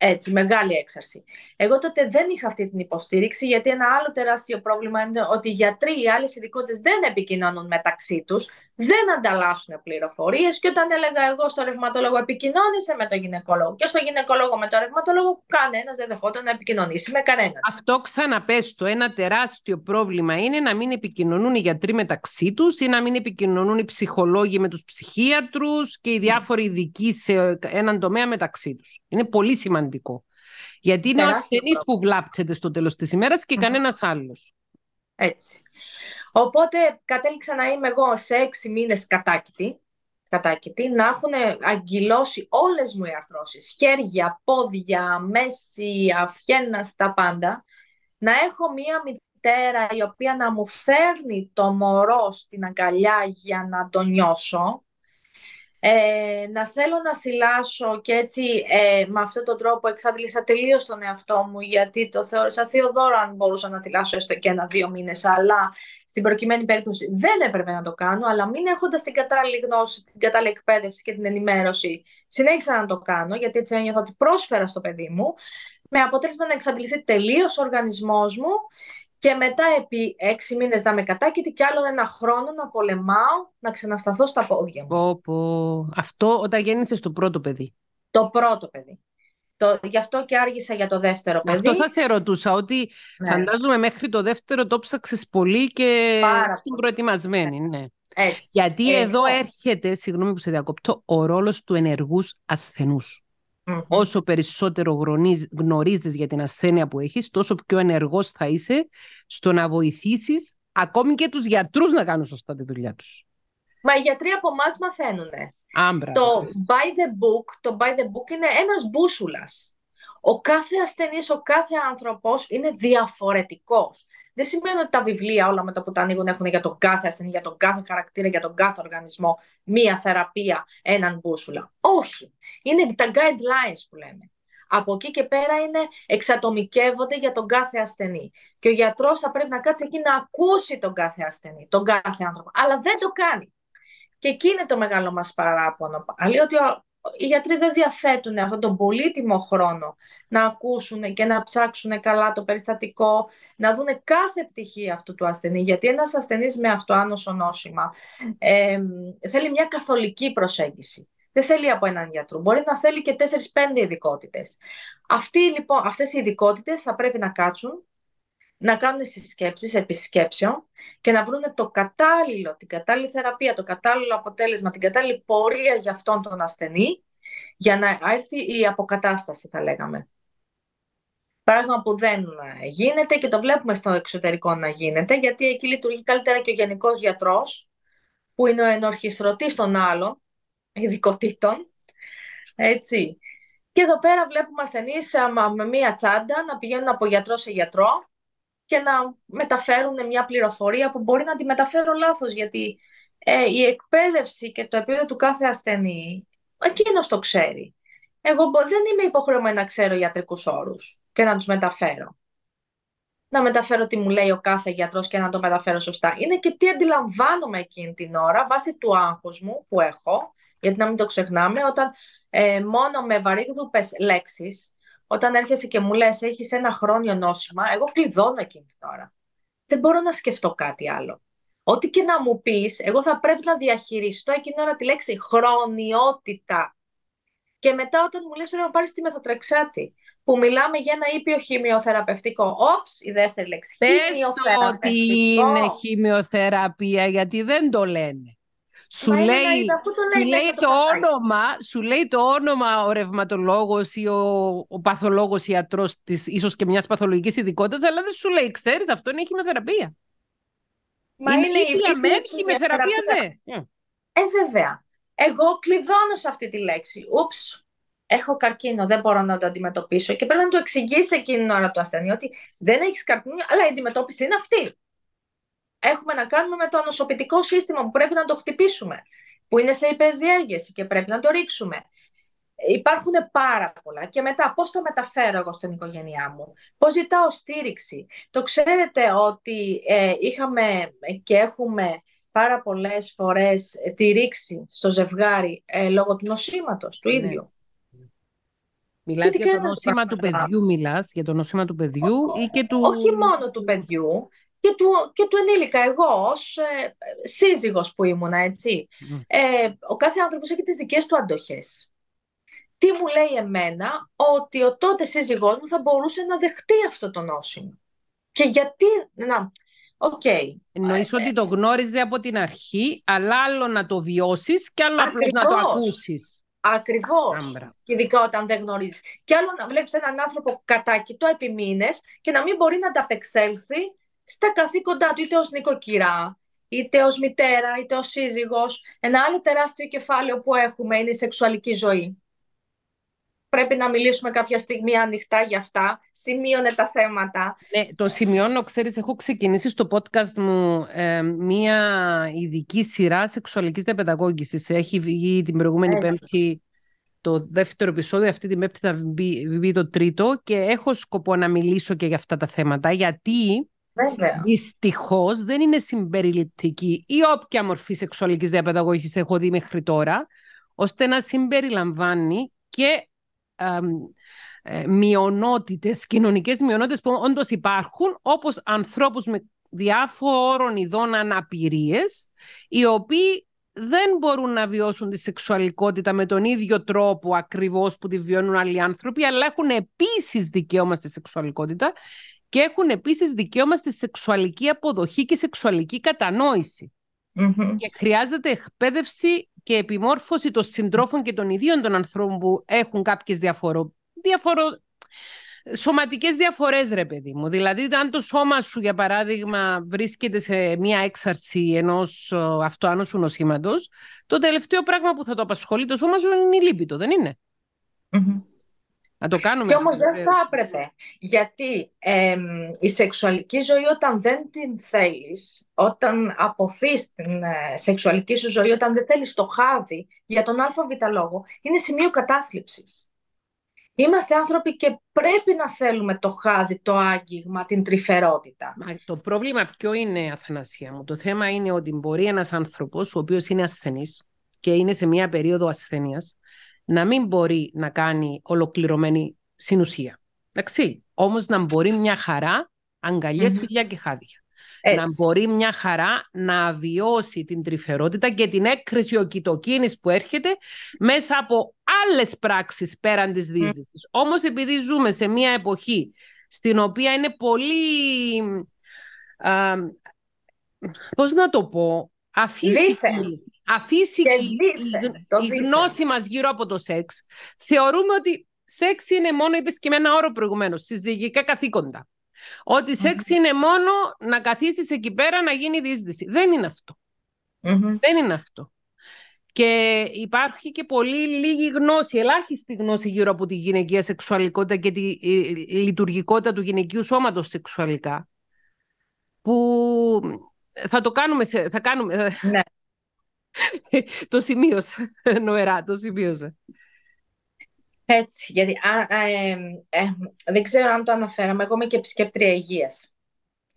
Έτσι, μεγάλη έξαρση. Εγώ τότε δεν είχα αυτή την υποστήριξη, γιατί ένα άλλο τεράστιο πρόβλημα είναι ότι οι γιατροί, οι άλλες ειδικότητες δεν επικοινωνούν μεταξύ τους, δεν ανταλλάσσουν πληροφορίες. Και όταν έλεγα εγώ στο ρευματολόγο, επικοινώνησε με τον γυναικολόγο, και στο γυναικολόγο με τον ρευματολόγο, κανένας δεν δεχόταν να επικοινωνήσει με κανέναν. Αυτό ξαναπέστο. Ένα τεράστιο πρόβλημα είναι να μην επικοινωνούν οι γιατροί μεταξύ τους ή να μην επικοινωνούν οι ψυχολόγοι με τους ψυχίατρους και οι διάφοροι ειδικοί σε έναν τομέα μεταξύ τους. Είναι πολύ σημαντικό σημαντικό. Γιατί είναι ο ασθενής που βλάπτεται στο τέλος της ημέρας και mm. κανένας άλλος. Έτσι. Οπότε κατέληξα να είμαι εγώ σε έξι μήνες κατάκητη, κατάκητη, να έχουν αγκυλώσει όλες μου οι αρθρώσεις, χέρια, πόδια, μέση, αφιένα, τα πάντα, να έχω μία μητέρα η οποία να μου φέρνει το μωρό στην αγκαλιά για να το νιώσω, ε, να θέλω να θυλάσω και έτσι ε, με αυτόν τον τρόπο εξάντλησα τελείως τον εαυτό μου γιατί το θεώρησα θείο δώρο αν μπορούσα να θυλάσω έστω και ένα-δύο μήνες αλλά στην προκειμένη περίπτωση δεν έπρεπε να το κάνω αλλά μην έχοντας την κατάλληλη γνώση, την κατάλληλη εκπαίδευση και την ενημέρωση συνέχισα να το κάνω γιατί έτσι ένιωθα ότι πρόσφερα στο παιδί μου. Με αποτέλεσμα να εξαντληθεί τελείως ο οργανισμός μου και μετά επί έξι μήνες να είμαι κατάκητη και άλλο ένα χρόνο να πολεμάω να ξανασταθώ στα πόδια μου. Πω, πω. Αυτό όταν γέννησε το πρώτο παιδί. Το πρώτο παιδί. Το, γι' αυτό και άργησα για το δεύτερο παιδί. Αυτό θα σε ρωτούσα, ότι ναι. φαντάζομαι μέχρι το δεύτερο το ψάξες πολύ και ήσουν προετοιμασμένη. Ναι. Έτσι. Γιατί ε, εδώ έρχεται, συγγνώμη που σε διακοπτώ, ο ρόλος του ενεργούς ασθενούς. Όσο περισσότερο γνωρίζεις για την ασθένεια που έχεις, τόσο πιο ενεργός θα είσαι στο να βοηθήσεις ακόμη και τους γιατρούς να κάνουν σωστά τη δουλειά τους. Μα οι γιατροί από εμάς μαθαίνουν. Το by the book, το by the book είναι ένας μπούσουλας. Ο κάθε ασθενής, ο κάθε άνθρωπος είναι διαφορετικός. Δεν σημαίνει ότι τα βιβλία όλα μετά που τα ανοίγουν έχουν για τον κάθε ασθενή, για τον κάθε χαρακτήρα, για τον κάθε οργανισμό μία θεραπεία, έναν μπούσουλα. Όχι. Είναι τα guidelines που λέμε. Από εκεί και πέρα είναι εξατομικεύονται για τον κάθε ασθενή. Και ο γιατρός θα πρέπει να κάτσει εκεί να ακούσει τον κάθε ασθενή, τον κάθε άνθρωπο. Αλλά δεν το κάνει. Και εκεί είναι το μεγάλο μας παράπονο. Αλλιώ ότι οι γιατροί δεν διαθέτουν αυτόν τον πολύτιμο χρόνο να ακούσουν και να ψάξουν καλά το περιστατικό, να δουν κάθε πτυχή αυτού του ασθενή. Γιατί ένας ασθενής με αυτοάνωσο νόσημα ε, θέλει μια καθολική προσέγγιση. Δεν θέλει από έναν γιατρό. Μπορεί να θέλει και 4-5 ειδικότητες. λοιπόν, αυτές οι ειδικότητες θα πρέπει να κάτσουν να κάνουν συσκέψεις επισκέψεων και να βρουν το κατάλληλο, την κατάλληλη θεραπεία, το κατάλληλο αποτέλεσμα, την κατάλληλη πορεία για αυτόν τον ασθενή, για να έρθει η αποκατάσταση, θα λέγαμε. Πράγμα που δεν γίνεται και το βλέπουμε στο εξωτερικό να γίνεται, γιατί εκεί λειτουργεί καλύτερα και ο γενικός γιατρός, που είναι ο ενορχιστρωτής των άλλων ειδικοτήτων, έτσι. Και εδώ πέρα βλέπουμε ασθενείς με μία τσάντα να πηγαίνουν από γιατρό σε γιατρό και να μεταφέρουν μια πληροφορία που μπορεί να τη μεταφέρω λάθος, γιατί ε, η εκπαίδευση και το επίπεδο του κάθε ασθενή, εκείνος το ξέρει. Εγώ δεν είμαι υποχρεωμένη να ξέρω ιατρικούς όρους και να τους μεταφέρω. Να μεταφέρω τι μου λέει ο κάθε γιατρός και να το μεταφέρω σωστά. Είναι και τι αντιλαμβάνομαι εκείνη την ώρα βάσει του άγχους μου που έχω, γιατί να μην το ξεχνάμε, όταν ε, μόνο με βαρύγδουπες λέξεις όταν έρχεσαι και μου λες έχεις ένα χρόνιο νόσημα, εγώ κλειδώνω εκείνη την ώρα. Δεν μπορώ να σκεφτώ κάτι άλλο. Ό,τι και να μου πεις, εγώ θα πρέπει να διαχειριστώ εκείνη την ώρα τη λέξη χρονιότητα. Και μετά όταν μου λες πρέπει να πάρεις τη μεθοτρεξάτη, που μιλάμε για ένα ήπιο χημειοθεραπευτικό. Όψ, η δεύτερη λέξη. Πες το ότι είναι χημειοθεραπεία, γιατί δεν το λένε. Σου λέει, το, λέει το, όνομα, σου λέει το όνομα ο ρευματολόγος ή ο, ο παθολόγος ιατρός της ίσως και μιας παθολογικής ειδικότητας, αλλά δεν σου λέει, ξέρεις, αυτό είναι η χημεθεραπεία. Μα είναι, είναι η με χημεθεραπεία δε. Ε, βέβαια. Εγώ κλειδώνω σε αυτή τη λέξη. Ούψ, έχω καρκίνο, δεν μπορώ να το αντιμετωπίσω και πρέπει να το εξηγήσει εκείνη την ώρα του ασθενή ότι δεν έχεις καρκίνο, αλλά η αντιμετώπιση είναι αυτή έχουμε να κάνουμε με το ανοσοποιητικό σύστημα που πρέπει να το χτυπήσουμε, που είναι σε υπερδιέργεση και πρέπει να το ρίξουμε. Υπάρχουν πάρα πολλά. Και μετά, πώς το μεταφέρω εγώ στην οικογένειά μου; Πώς ζητάω στήριξη; Το ξέρετε ότι ε, είχαμε και έχουμε πάρα πολλές φορές τη ρήξη στο ζευγάρι ε, λόγω του νοσήματος, του ναι. ίδιου. Μιλάς για το νοσήμα του παιδιού, μιλάς για το νοσήμα του παιδιού ή και του... Όχι μόνο του παιδιού, και του, και του ενήλικα. Εγώ ως ε, σύζυγος που ήμουνα, έτσι. Ε, ο κάθε άνθρωπος έχει τις δικές του αντοχές. Τι μου λέει εμένα ότι ο τότε σύζυγός μου θα μπορούσε να δεχτεί αυτό το νόσημα. Και γιατί... Να, OK. Okay. Εννοείς ότι το γνώριζε από την αρχή, αλλά άλλο να το βιώσεις και άλλο απλώς να το ακούσεις. Ακριβώς. Και ειδικά όταν δεν γνωρίζεις. Και άλλο να βλέπεις έναν άνθρωπο κατάκοιτο επί μήνες και να μην μπορεί να ανταπεξέλθει στα καθήκοντά του, είτε ως νοικοκυρά, είτε ως μητέρα, είτε ως σύζυγος. Ένα άλλο τεράστιο κεφάλαιο που έχουμε είναι η σεξουαλική ζωή. Πρέπει να μιλήσουμε κάποια στιγμή ανοιχτά για αυτά. Σημείωνε τα θέματα. Ναι, το σημειώνω, ξέρεις, έχω ξεκινήσει στο podcast μου ε, μία ειδική σειρά σεξουαλικής διαπαιδαγώγησης. Έχει βγει την προηγούμενη πέμπτη το δεύτερο επεισόδιο, αυτή την πέμπτη θα βγει, το τρίτο και έχω σκοπό να μιλήσω και για αυτά τα θέματα, γιατί Δυστυχώς δεν είναι συμπεριληπτική ή όποια μορφή σεξουαλικής διαπαιδαγώγησης έχω δει μέχρι τώρα, ώστε να συμπεριλαμβάνει και ε, μειονότητες, κοινωνικές μειονότητες που όντως υπάρχουν, όπως ανθρώπους με διάφορων ειδών αναπηρίες, οι οποίοι δεν μπορούν να βιώσουν τη σεξουαλικότητα με τον ίδιο τρόπο ακριβώς που τη βιώνουν άλλοι άνθρωποι, αλλά έχουν επίσης δικαίωμα στη σεξουαλικότητα και έχουν επίσης δικαίωμα στη σεξουαλική αποδοχή και σεξουαλική Και χρειάζεται εκπαίδευση και επιμόρφωση των συντρόφων και των ιδίων των ανθρώπων που έχουν κάποιες διαφορο... διαφορο... σωματικές διαφορές, ρε παιδί μου. Δηλαδή, αν το σώμα σου, για παράδειγμα, βρίσκεται σε μια έξαρση ενός αυτοάνωσου νοσήματος, το τελευταίο πράγμα που θα το απασχολεί το σώμα σου είναι η λίπητο, δεν είναι; Να το κάνουμε. Και όμως δεν θα έπρεπε. Γιατί η σεξουαλική ζωή όταν δεν την θέλεις, όταν αποθείς την ε, σεξουαλική σου ζωή, όταν δεν θέλεις το χάδι για τον ΑΒ λόγο, είναι σημείο κατάθλιψης. Είμαστε άνθρωποι και πρέπει να θέλουμε το χάδι, το άγγιγμα, την τρυφερότητα. το πρόβλημα ποιο είναι, Αθανασία μου; Το θέμα είναι ότι μπορεί ένας άνθρωπος, ο οποίος είναι ασθενής και είναι σε μια περίοδο ασθένειας, να μην μπορεί να κάνει ολοκληρωμένη συνουσία. Εντάξει. Όμως να μπορεί μια χαρά αγκαλιές, φιλιά και χάδια. Να μπορεί μια χαρά να βιώσει την τρυφερότητα και την έκκριση οκυτοκίνης που έρχεται μέσα από άλλες πράξεις πέραν της δίσδυσης. Mm. Όμως επειδή ζούμε σε μια εποχή στην οποία είναι πολύ, α, πώς να το πω, αφύσικη, αφύσικη η, η γνώση μας γύρω από το σεξ. Θεωρούμε ότι σεξ είναι μόνο, είπες και με ένα όρο προηγουμένως, συζυγικά καθήκοντα. Ότι σεξ είναι μόνο να καθίσεις εκεί πέρα να γίνει διείσδυση. Δεν είναι Δεν είναι αυτό. Και υπάρχει και πολύ λίγη γνώση, ελάχιστη γνώση γύρω από τη γυναικεία σεξουαλικότητα και τη λειτουργικότητα του γυναικείου σώματος σεξουαλικά. Που θα το κάνουμε, θα κάνουμε... Ναι. το σημείωσα, νοερά, το σημείωσα. Έτσι, γιατί ε, ε, δεν ξέρω αν το αναφέραμε, εγώ είμαι και επισκέπτρια υγείας.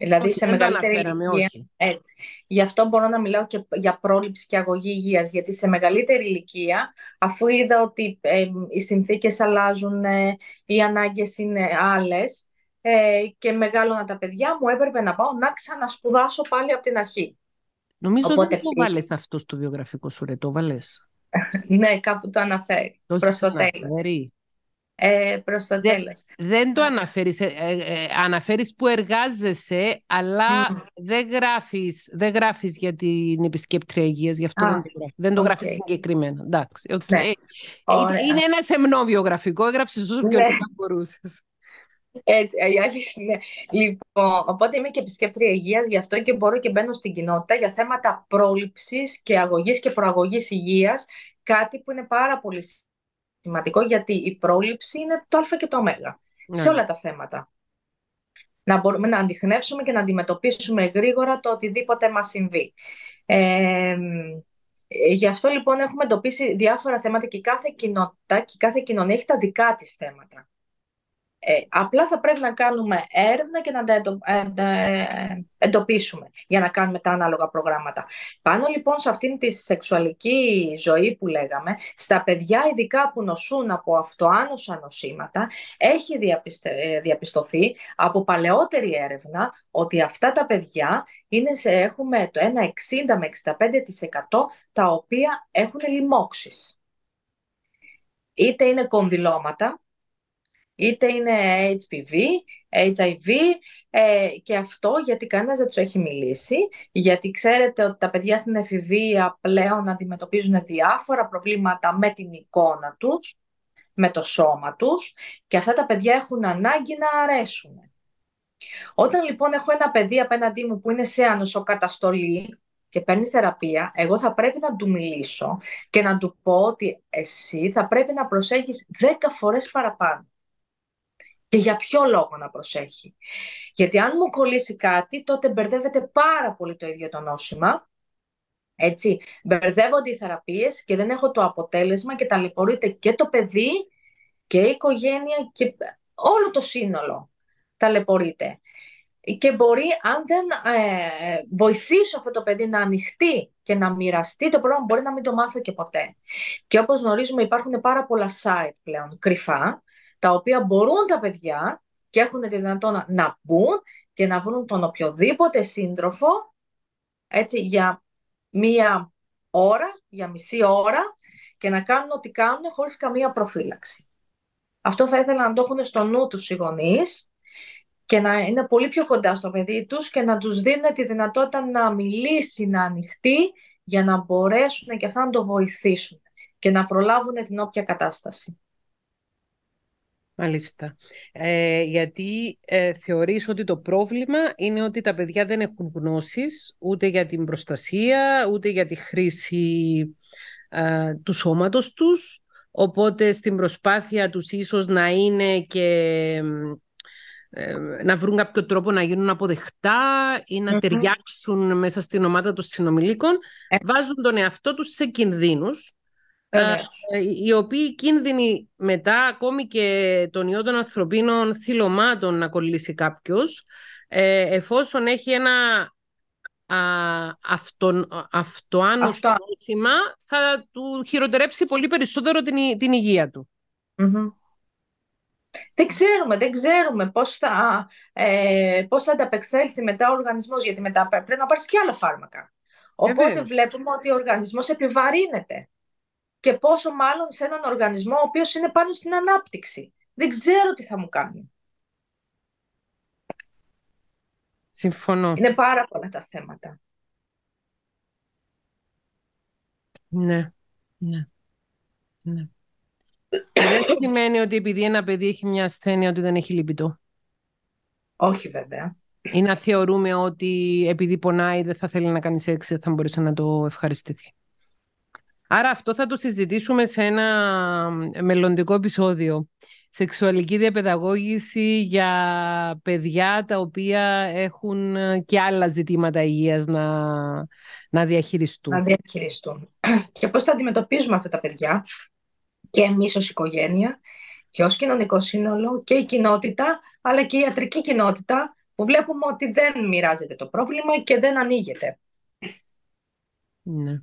Δηλαδή όχι, σε μεγαλύτερη ηλικία. Έτσι. Γι' αυτό μπορώ να μιλάω και για πρόληψη και αγωγή υγείας, γιατί σε μεγαλύτερη ηλικία, αφού είδα ότι ε, οι συνθήκες αλλάζουν, ε, οι ανάγκες είναι άλλες ε, και μεγάλωνα τα παιδιά μου, έπρεπε να πάω να ξανασπουδάσω πάλι από την αρχή. Νομίζω ότι δεν το βάλες αυτό στο βιογραφικό σου, ρε, το βάλες. ναι, κάπου το αναφέρει. Το προς το τέλος ε, προς το τέλος. Δεν, το αναφέρεις, ε, ε, ε, αναφέρεις που εργάζεσαι, αλλά δεν, γράφεις, δεν γράφεις για την επισκέπτρια υγείας, γι' αυτό δεν το, γράφεις, δεν το γράφεις συγκεκριμένα. Εντάξει, okay. ναι. Είναι ένας σεμνό βιογραφικό, έγραψες όσο πιο ναι. μπορούσες. Έτσι, η αλήθεια είναι. Λοιπόν, οπότε είμαι και επισκέπτρια υγείας, γι' αυτό και μπορώ και μπαίνω στην κοινότητα για θέματα πρόληψης και αγωγής και προαγωγής υγείας, κάτι που είναι πάρα πολύ σημαντικό γιατί η πρόληψη είναι το α και το ω ναι. σε όλα τα θέματα. Να μπορούμε να αντιχνεύσουμε και να αντιμετωπίσουμε γρήγορα το οτιδήποτε μας συμβεί. Ε, γι' αυτό λοιπόν έχουμε εντοπίσει διάφορα θέματα και κάθε κοινότητα και κάθε κοινωνία έχει τα δικά της θέματα. Ε, απλά θα πρέπει να κάνουμε έρευνα και να τα ε, εντοπίσουμε για να κάνουμε τα ανάλογα προγράμματα. Πάνω λοιπόν σε αυτήν τη σεξουαλική ζωή που λέγαμε, στα παιδιά ειδικά που νοσούν από αυτοάνωσα νοσήματα, έχει ε, διαπιστωθεί από παλαιότερη έρευνα ότι αυτά τα παιδιά είναι σε, έχουμε το 1 60 με 65% τα οποία έχουν λοιμώξεις. Είτε είναι κονδυλώματα, είτε είναι HPV, HIV ε, και αυτό γιατί κανένας δεν τους έχει μιλήσει, γιατί ξέρετε ότι τα παιδιά στην εφηβεία πλέον αντιμετωπίζουν διάφορα προβλήματα με την εικόνα τους, με το σώμα τους και αυτά τα παιδιά έχουν ανάγκη να αρέσουν. Όταν λοιπόν έχω ένα παιδί απέναντί μου που είναι σε ανοσοκαταστολή και παίρνει θεραπεία, εγώ θα πρέπει να του μιλήσω και να του πω ότι εσύ θα πρέπει να προσέχεις 10 φορές παραπάνω. Και για ποιο λόγο να προσέχει. Γιατί αν μου κολλήσει κάτι, τότε μπερδεύεται πάρα πολύ το ίδιο το νόσημα. Έτσι, μπερδεύονται οι θεραπείες και δεν έχω το αποτέλεσμα και ταλαιπωρείται και το παιδί και η οικογένεια και όλο το σύνολο ταλαιπωρείται. Και μπορεί, αν δεν ε, βοηθήσω αυτό το παιδί να ανοιχτεί και να μοιραστεί το πρόβλημα, μπορεί να μην το μάθω και ποτέ. Και όπως γνωρίζουμε υπάρχουν πάρα πολλά site πλέον κρυφά, τα οποία μπορούν τα παιδιά και έχουν τη δυνατότητα να μπουν και να βρουν τον οποιοδήποτε σύντροφο έτσι, για μία ώρα, για μισή ώρα και να κάνουν ό,τι κάνουν χωρίς καμία προφύλαξη. Αυτό θα ήθελα να το έχουν στο νου τους οι γονείς και να είναι πολύ πιο κοντά στο παιδί τους και να τους δίνουν τη δυνατότητα να μιλήσει, να ανοιχτεί για να μπορέσουν και αυτά να το βοηθήσουν και να προλάβουν την όποια κατάσταση. Μάλιστα. Ε, γιατί ε, θεωρείς ότι το πρόβλημα είναι ότι τα παιδιά δεν έχουν γνώσεις ούτε για την προστασία, ούτε για τη χρήση ε, του σώματος τους. Οπότε στην προσπάθεια τους ίσως να είναι και ε, να βρουν κάποιο τρόπο να γίνουν αποδεκτά ή να ταιριάξουν μέσα στην ομάδα των συνομιλίκων, βάζουν τον εαυτό τους σε κινδύνους ε, οι οποίοι κίνδυνοι μετά ακόμη και τον ιό των ανθρωπίνων θυλωμάτων να κολλήσει κάποιος ε, εφόσον έχει ένα αυτο, αυτοάνωστο θα του χειροτερέψει πολύ περισσότερο την, την υγεία του. Δεν ξέρουμε, δεν ξέρουμε πώς θα, ε, πώς θα ανταπεξέλθει μετά ο οργανισμός, γιατί μετά πρέπει να πάρεις και άλλα φάρμακα. Οπότε βλέπουμε ότι ο οργανισμός επιβαρύνεται και πόσο μάλλον σε έναν οργανισμό ο οποίος είναι πάνω στην ανάπτυξη. Δεν ξέρω τι θα μου κάνει. Συμφωνώ. Είναι πάρα πολλά τα θέματα. Ναι, ναι, ναι. δεν σημαίνει ότι επειδή ένα παιδί έχει μια ασθένεια ότι δεν έχει λυπητό. Όχι βέβαια. Ή να θεωρούμε ότι επειδή πονάει δεν θα θέλει να κάνει σεξ, δεν θα μπορούσε να το ευχαριστηθεί. Άρα αυτό θα το συζητήσουμε σε ένα μελλοντικό επεισόδιο. Σεξουαλική διαπαιδαγώγηση για παιδιά τα οποία έχουν και άλλα ζητήματα υγείας να, να διαχειριστούν. Να διαχειριστούν. Και πώς θα αντιμετωπίζουμε αυτά τα παιδιά και εμείς ως οικογένεια και ως κοινωνικό σύνολο και η κοινότητα αλλά και η ιατρική κοινότητα που βλέπουμε ότι δεν μοιράζεται το πρόβλημα και δεν ανοίγεται. Ναι.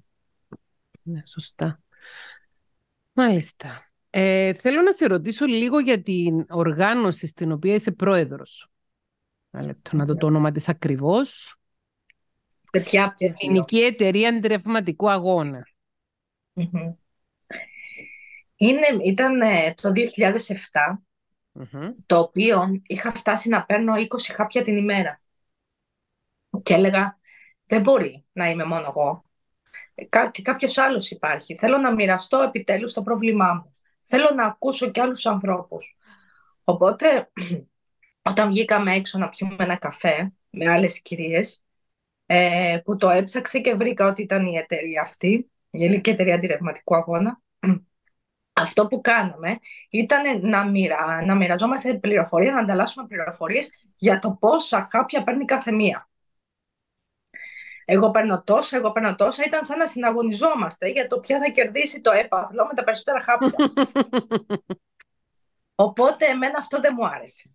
Ναι, σωστά. Μάλιστα. Ε, θέλω να σε ρωτήσω λίγο για την οργάνωση στην οποία είσαι πρόεδρος. να δω το όνομα της ακριβώς. Σε ποια από τις Ελληνική Εταιρεία Αντιρευματικού Είναι, ήταν ε, το 2007, το οποίο είχα φτάσει να παίρνω 20 χάπια την ημέρα. Και έλεγα, δεν μπορεί να είμαι μόνο εγώ και κάποιος άλλος υπάρχει. Θέλω να μοιραστώ επιτέλους το πρόβλημά μου. Θέλω να ακούσω και άλλους ανθρώπους. Οπότε, όταν βγήκαμε έξω να πιούμε ένα καφέ με άλλες κυρίες, ε, που το έψαξε και βρήκα ότι ήταν η εταιρεία αυτή, η ελληνική εταιρεία αντιρευματικού αγώνα, αυτό που κάναμε ήταν να, μοιρα, να μοιραζόμαστε πληροφορίες, να ανταλλάσσουμε πληροφορίες για το πόσα χάπια παίρνει κάθε μία εγώ παίρνω τόσα, εγώ παίρνω τόσα, ήταν σαν να συναγωνιζόμαστε για το ποια θα κερδίσει το έπαθλο με τα περισσότερα χάπια. Οπότε εμένα αυτό δεν μου άρεσε.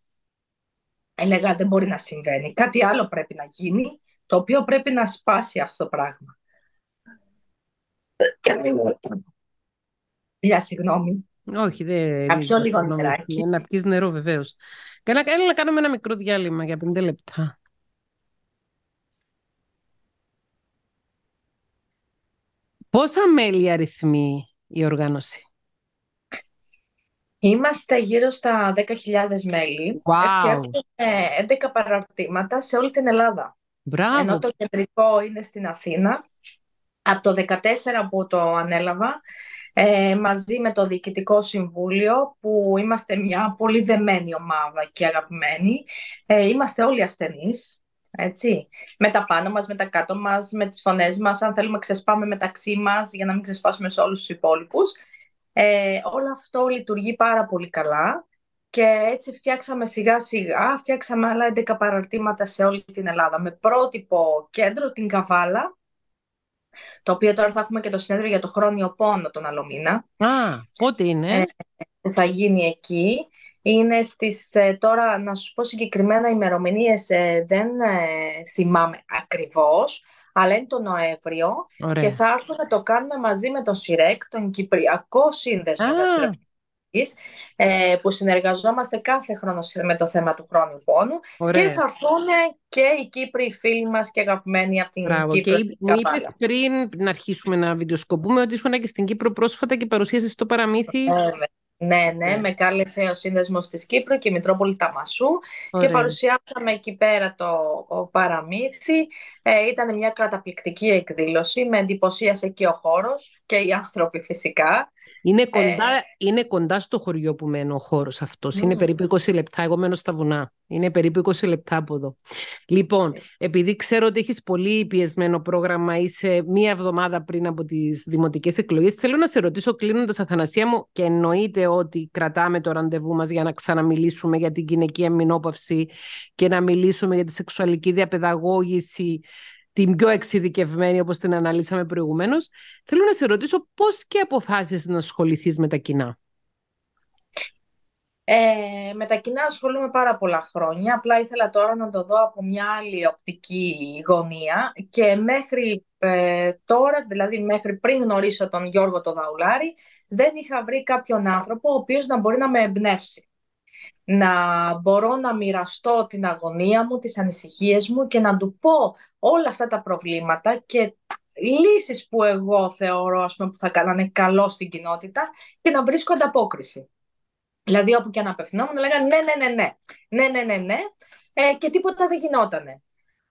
Έλεγα δεν μπορεί να συμβαίνει. Κάτι άλλο πρέπει να γίνει, το οποίο πρέπει να σπάσει αυτό το πράγμα. Για συγγνώμη. Όχι, δεν. Κάποιο λίγο νεράκι. Να πιεις νερό, βεβαίως. Έλα να κάνουμε ένα μικρό διάλειμμα για πέντε λεπτά. Πόσα μέλη αριθμεί η οργάνωση; Είμαστε γύρω στα 10.000 μέλη wow. και έχουμε 11 παραρτήματα σε όλη την Ελλάδα. Μπράβο. Ενώ το κεντρικό είναι στην Αθήνα. Από το 2014 που το ανέλαβα, ε, μαζί με το Διοικητικό Συμβούλιο, που είμαστε μια πολύ δεμένη ομάδα και αγαπημένη, ε, είμαστε όλοι ασθενείς, έτσι. Με τα πάνω μας, με τα κάτω μας, με τις φωνές μας, αν θέλουμε ξεσπάμε μεταξύ μας για να μην ξεσπάσουμε σε όλους τους υπόλοιπους. Ε, όλο αυτό λειτουργεί πάρα πολύ καλά και έτσι φτιάξαμε σιγά σιγά, φτιάξαμε άλλα 11 παραρτήματα σε όλη την Ελλάδα με πρότυπο κέντρο την Καβάλα, το οποίο τώρα θα έχουμε και το συνέδριο για το χρόνιο πόνο τον άλλο μήνα. Α, πότε είναι; Ε, που θα γίνει εκεί είναι στις, ε, τώρα να σου πω συγκεκριμένα ημερομηνίες ε, δεν ε, θυμάμαι ακριβώς, αλλά είναι το Νοέμβριο και θα έρθουμε να το κάνουμε μαζί με τον ΣΥΡΕΚ, τον Κυπριακό Σύνδεσμο ah. ε, που συνεργαζόμαστε κάθε χρόνο με το θέμα του χρόνου πόνου και θα έρθουν και οι Κύπροι φίλοι μας και αγαπημένοι από την Μπράβο. Κύπρο. Και μου είπες πριν να αρχίσουμε να βιντεοσκοπούμε ότι ήσουν και στην Κύπρο πρόσφατα και παρουσίασες το παραμύθι. Ναι, ναι, ναι, με κάλεσε ο σύνδεσμος της Κύπρου και η Μητρόπολη Ταμασού και παρουσιάσαμε εκεί πέρα το παραμύθι. Ε, ήταν μια καταπληκτική εκδήλωση, με εντυπωσίασε και ο χώρος και οι άνθρωποι φυσικά. Είναι κοντά, ε, είναι κοντά στο χωριό που μένω ο χώρος αυτός. Είναι περίπου 20 λεπτά. Εγώ μένω στα βουνά. Είναι περίπου 20 λεπτά από εδώ. Λοιπόν, επειδή ξέρω ότι έχεις πολύ πιεσμένο πρόγραμμα, είσαι μία εβδομάδα πριν από τις δημοτικές εκλογές, θέλω να σε ρωτήσω κλείνοντας Αθανασία μου και εννοείται ότι κρατάμε το ραντεβού μας για να ξαναμιλήσουμε για την γυναική αμυνόπαυση και να μιλήσουμε για τη σεξουαλική διαπαιδαγώγηση την πιο εξειδικευμένη όπως την αναλύσαμε προηγουμένως. Θέλω να σε ρωτήσω πώς και αποφάσισες να ασχοληθείς με τα κοινά; Ε, με τα κοινά ασχολούμαι πάρα πολλά χρόνια, απλά ήθελα τώρα να το δω από μια άλλη οπτική γωνία και μέχρι ε, τώρα, δηλαδή μέχρι πριν γνωρίσω τον Γιώργο το Δαουλάρη, δεν είχα βρει κάποιον άνθρωπο ο οποίος να μπορεί να με εμπνεύσει να μπορώ να μοιραστώ την αγωνία μου, τις ανησυχίες μου και να του πω όλα αυτά τα προβλήματα και λύσεις που εγώ θεωρώ ας πούμε, που θα κάνανε καλό στην κοινότητα και να βρίσκω ανταπόκριση. Δηλαδή όπου και να απευθυνόμουν λέγανε ναι, ναι, ναι, ναι, ναι, ναι, ναι, ναι ε, και τίποτα δεν γινότανε.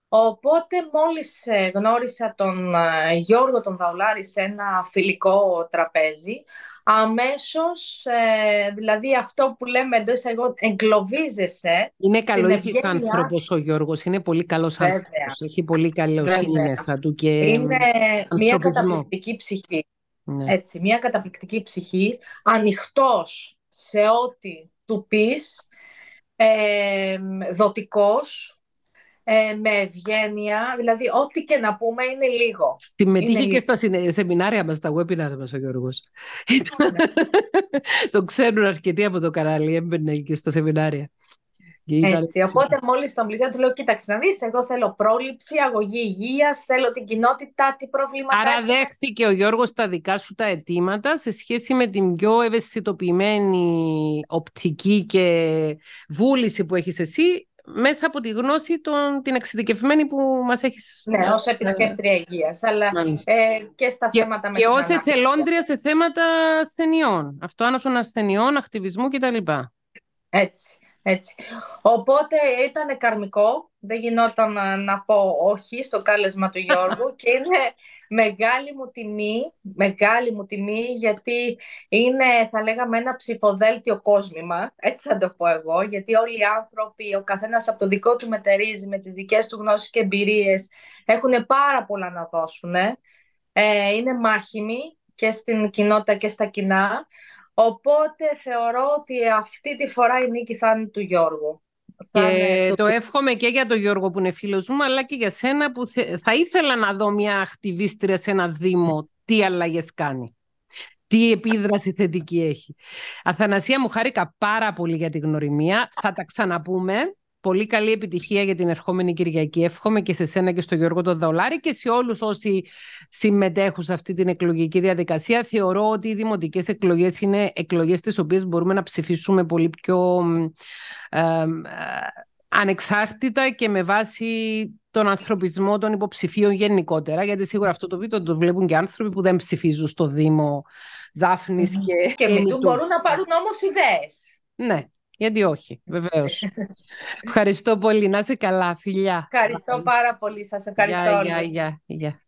Οπότε μόλις ε, γνώρισα τον ε, Γιώργο τον Δαουλάρη σε ένα φιλικό τραπέζι, αμέσως, ε, δηλαδή αυτό που λέμε εντός εγώ, εγκλωβίζεσαι. Είναι καλοήθης άνθρωπος ο Γιώργος, είναι πολύ καλός Βέβαια. άνθρωπος, έχει πολύ καλοσύνη μέσα του και Είναι μια καταπληκτική ψυχή. Ναι. Έτσι, μια καταπληκτική ψυχή, ανοιχτός σε ό,τι του πεις, ε, δοτικός, ε, με ευγένεια, δηλαδή ό,τι και να πούμε είναι λίγο. Συμμετείχε και στα σεμινάρια μας, στα webinars μας ο Γιώργος. Ναι. το ξέρουν αρκετοί από το κανάλι, έμπαινε και στα σεμινάρια. Έτσι, οπότε μόλις τον πλησιάζω, του λέω: Κοίταξε να δεις, εγώ θέλω πρόληψη, αγωγή υγείας, θέλω την κοινότητα, τι προβλήματα. Άρα, δέχθηκε ο Γιώργος τα δικά σου τα αιτήματα σε σχέση με την πιο ευαισθητοποιημένη οπτική και βούληση που έχεις εσύ μέσα από τη γνώση των, την εξειδικευμένη που μας έχεις... Ναι, ως επισκέπτρια υγείας, αλλά ε, και στα θέματα με Και ως εθελόντρια σε θέματα ασθενειών, αυτοάνωσων ασθενειών, ακτιβισμού κτλ. Έτσι, έτσι. Οπότε ήταν καρμικό, δεν γινόταν να, να πω όχι στο κάλεσμα του Γιώργου και είναι μεγάλη μου τιμή, μεγάλη μου τιμή γιατί είναι θα λέγαμε ένα ψηφοδέλτιο κόσμημα, έτσι θα το πω εγώ, γιατί όλοι οι άνθρωποι, ο καθένας από το δικό του μετερίζει με τις δικές του γνώσεις και εμπειρίες, έχουν πάρα πολλά να δώσουν. Ε, είναι μάχημοι και στην κοινότητα και στα κοινά. Οπότε θεωρώ ότι αυτή τη φορά η νίκη θα είναι του Γιώργου. Και το... το εύχομαι και για τον Γιώργο που είναι φίλος μου, αλλά και για σένα που θα ήθελα να δω μια ακτιβίστρια σε ένα Δήμο τι αλλαγές κάνει; Τι επίδραση θετική έχει; Αθανασία μου χάρηκα πάρα πολύ για την γνωριμία. Θα τα ξαναπούμε. Πολύ καλή επιτυχία για την ερχόμενη Κυριακή. Εύχομαι και σε σένα και στο Γιώργο τον Δαουλάρη και σε όλους όσοι συμμετέχουν σε αυτή την εκλογική διαδικασία. Θεωρώ ότι οι δημοτικές εκλογές είναι εκλογές τις οποίες μπορούμε να ψηφίσουμε πολύ πιο ε, ανεξάρτητα και με βάση τον ανθρωπισμό των υποψηφίων γενικότερα, γιατί σίγουρα αυτό το βίντεο το βλέπουν και άνθρωποι που δεν ψηφίζουν στο Δήμο Δάφνης και... Και με μπορούν να πάρουν όμως ιδέες. Ναι, γιατί όχι, βεβαίως. ευχαριστώ πολύ. Να είσαι καλά, φιλιά. Ευχαριστώ πάρα πολύ. Σας ευχαριστώ. Γεια, γεια, γεια.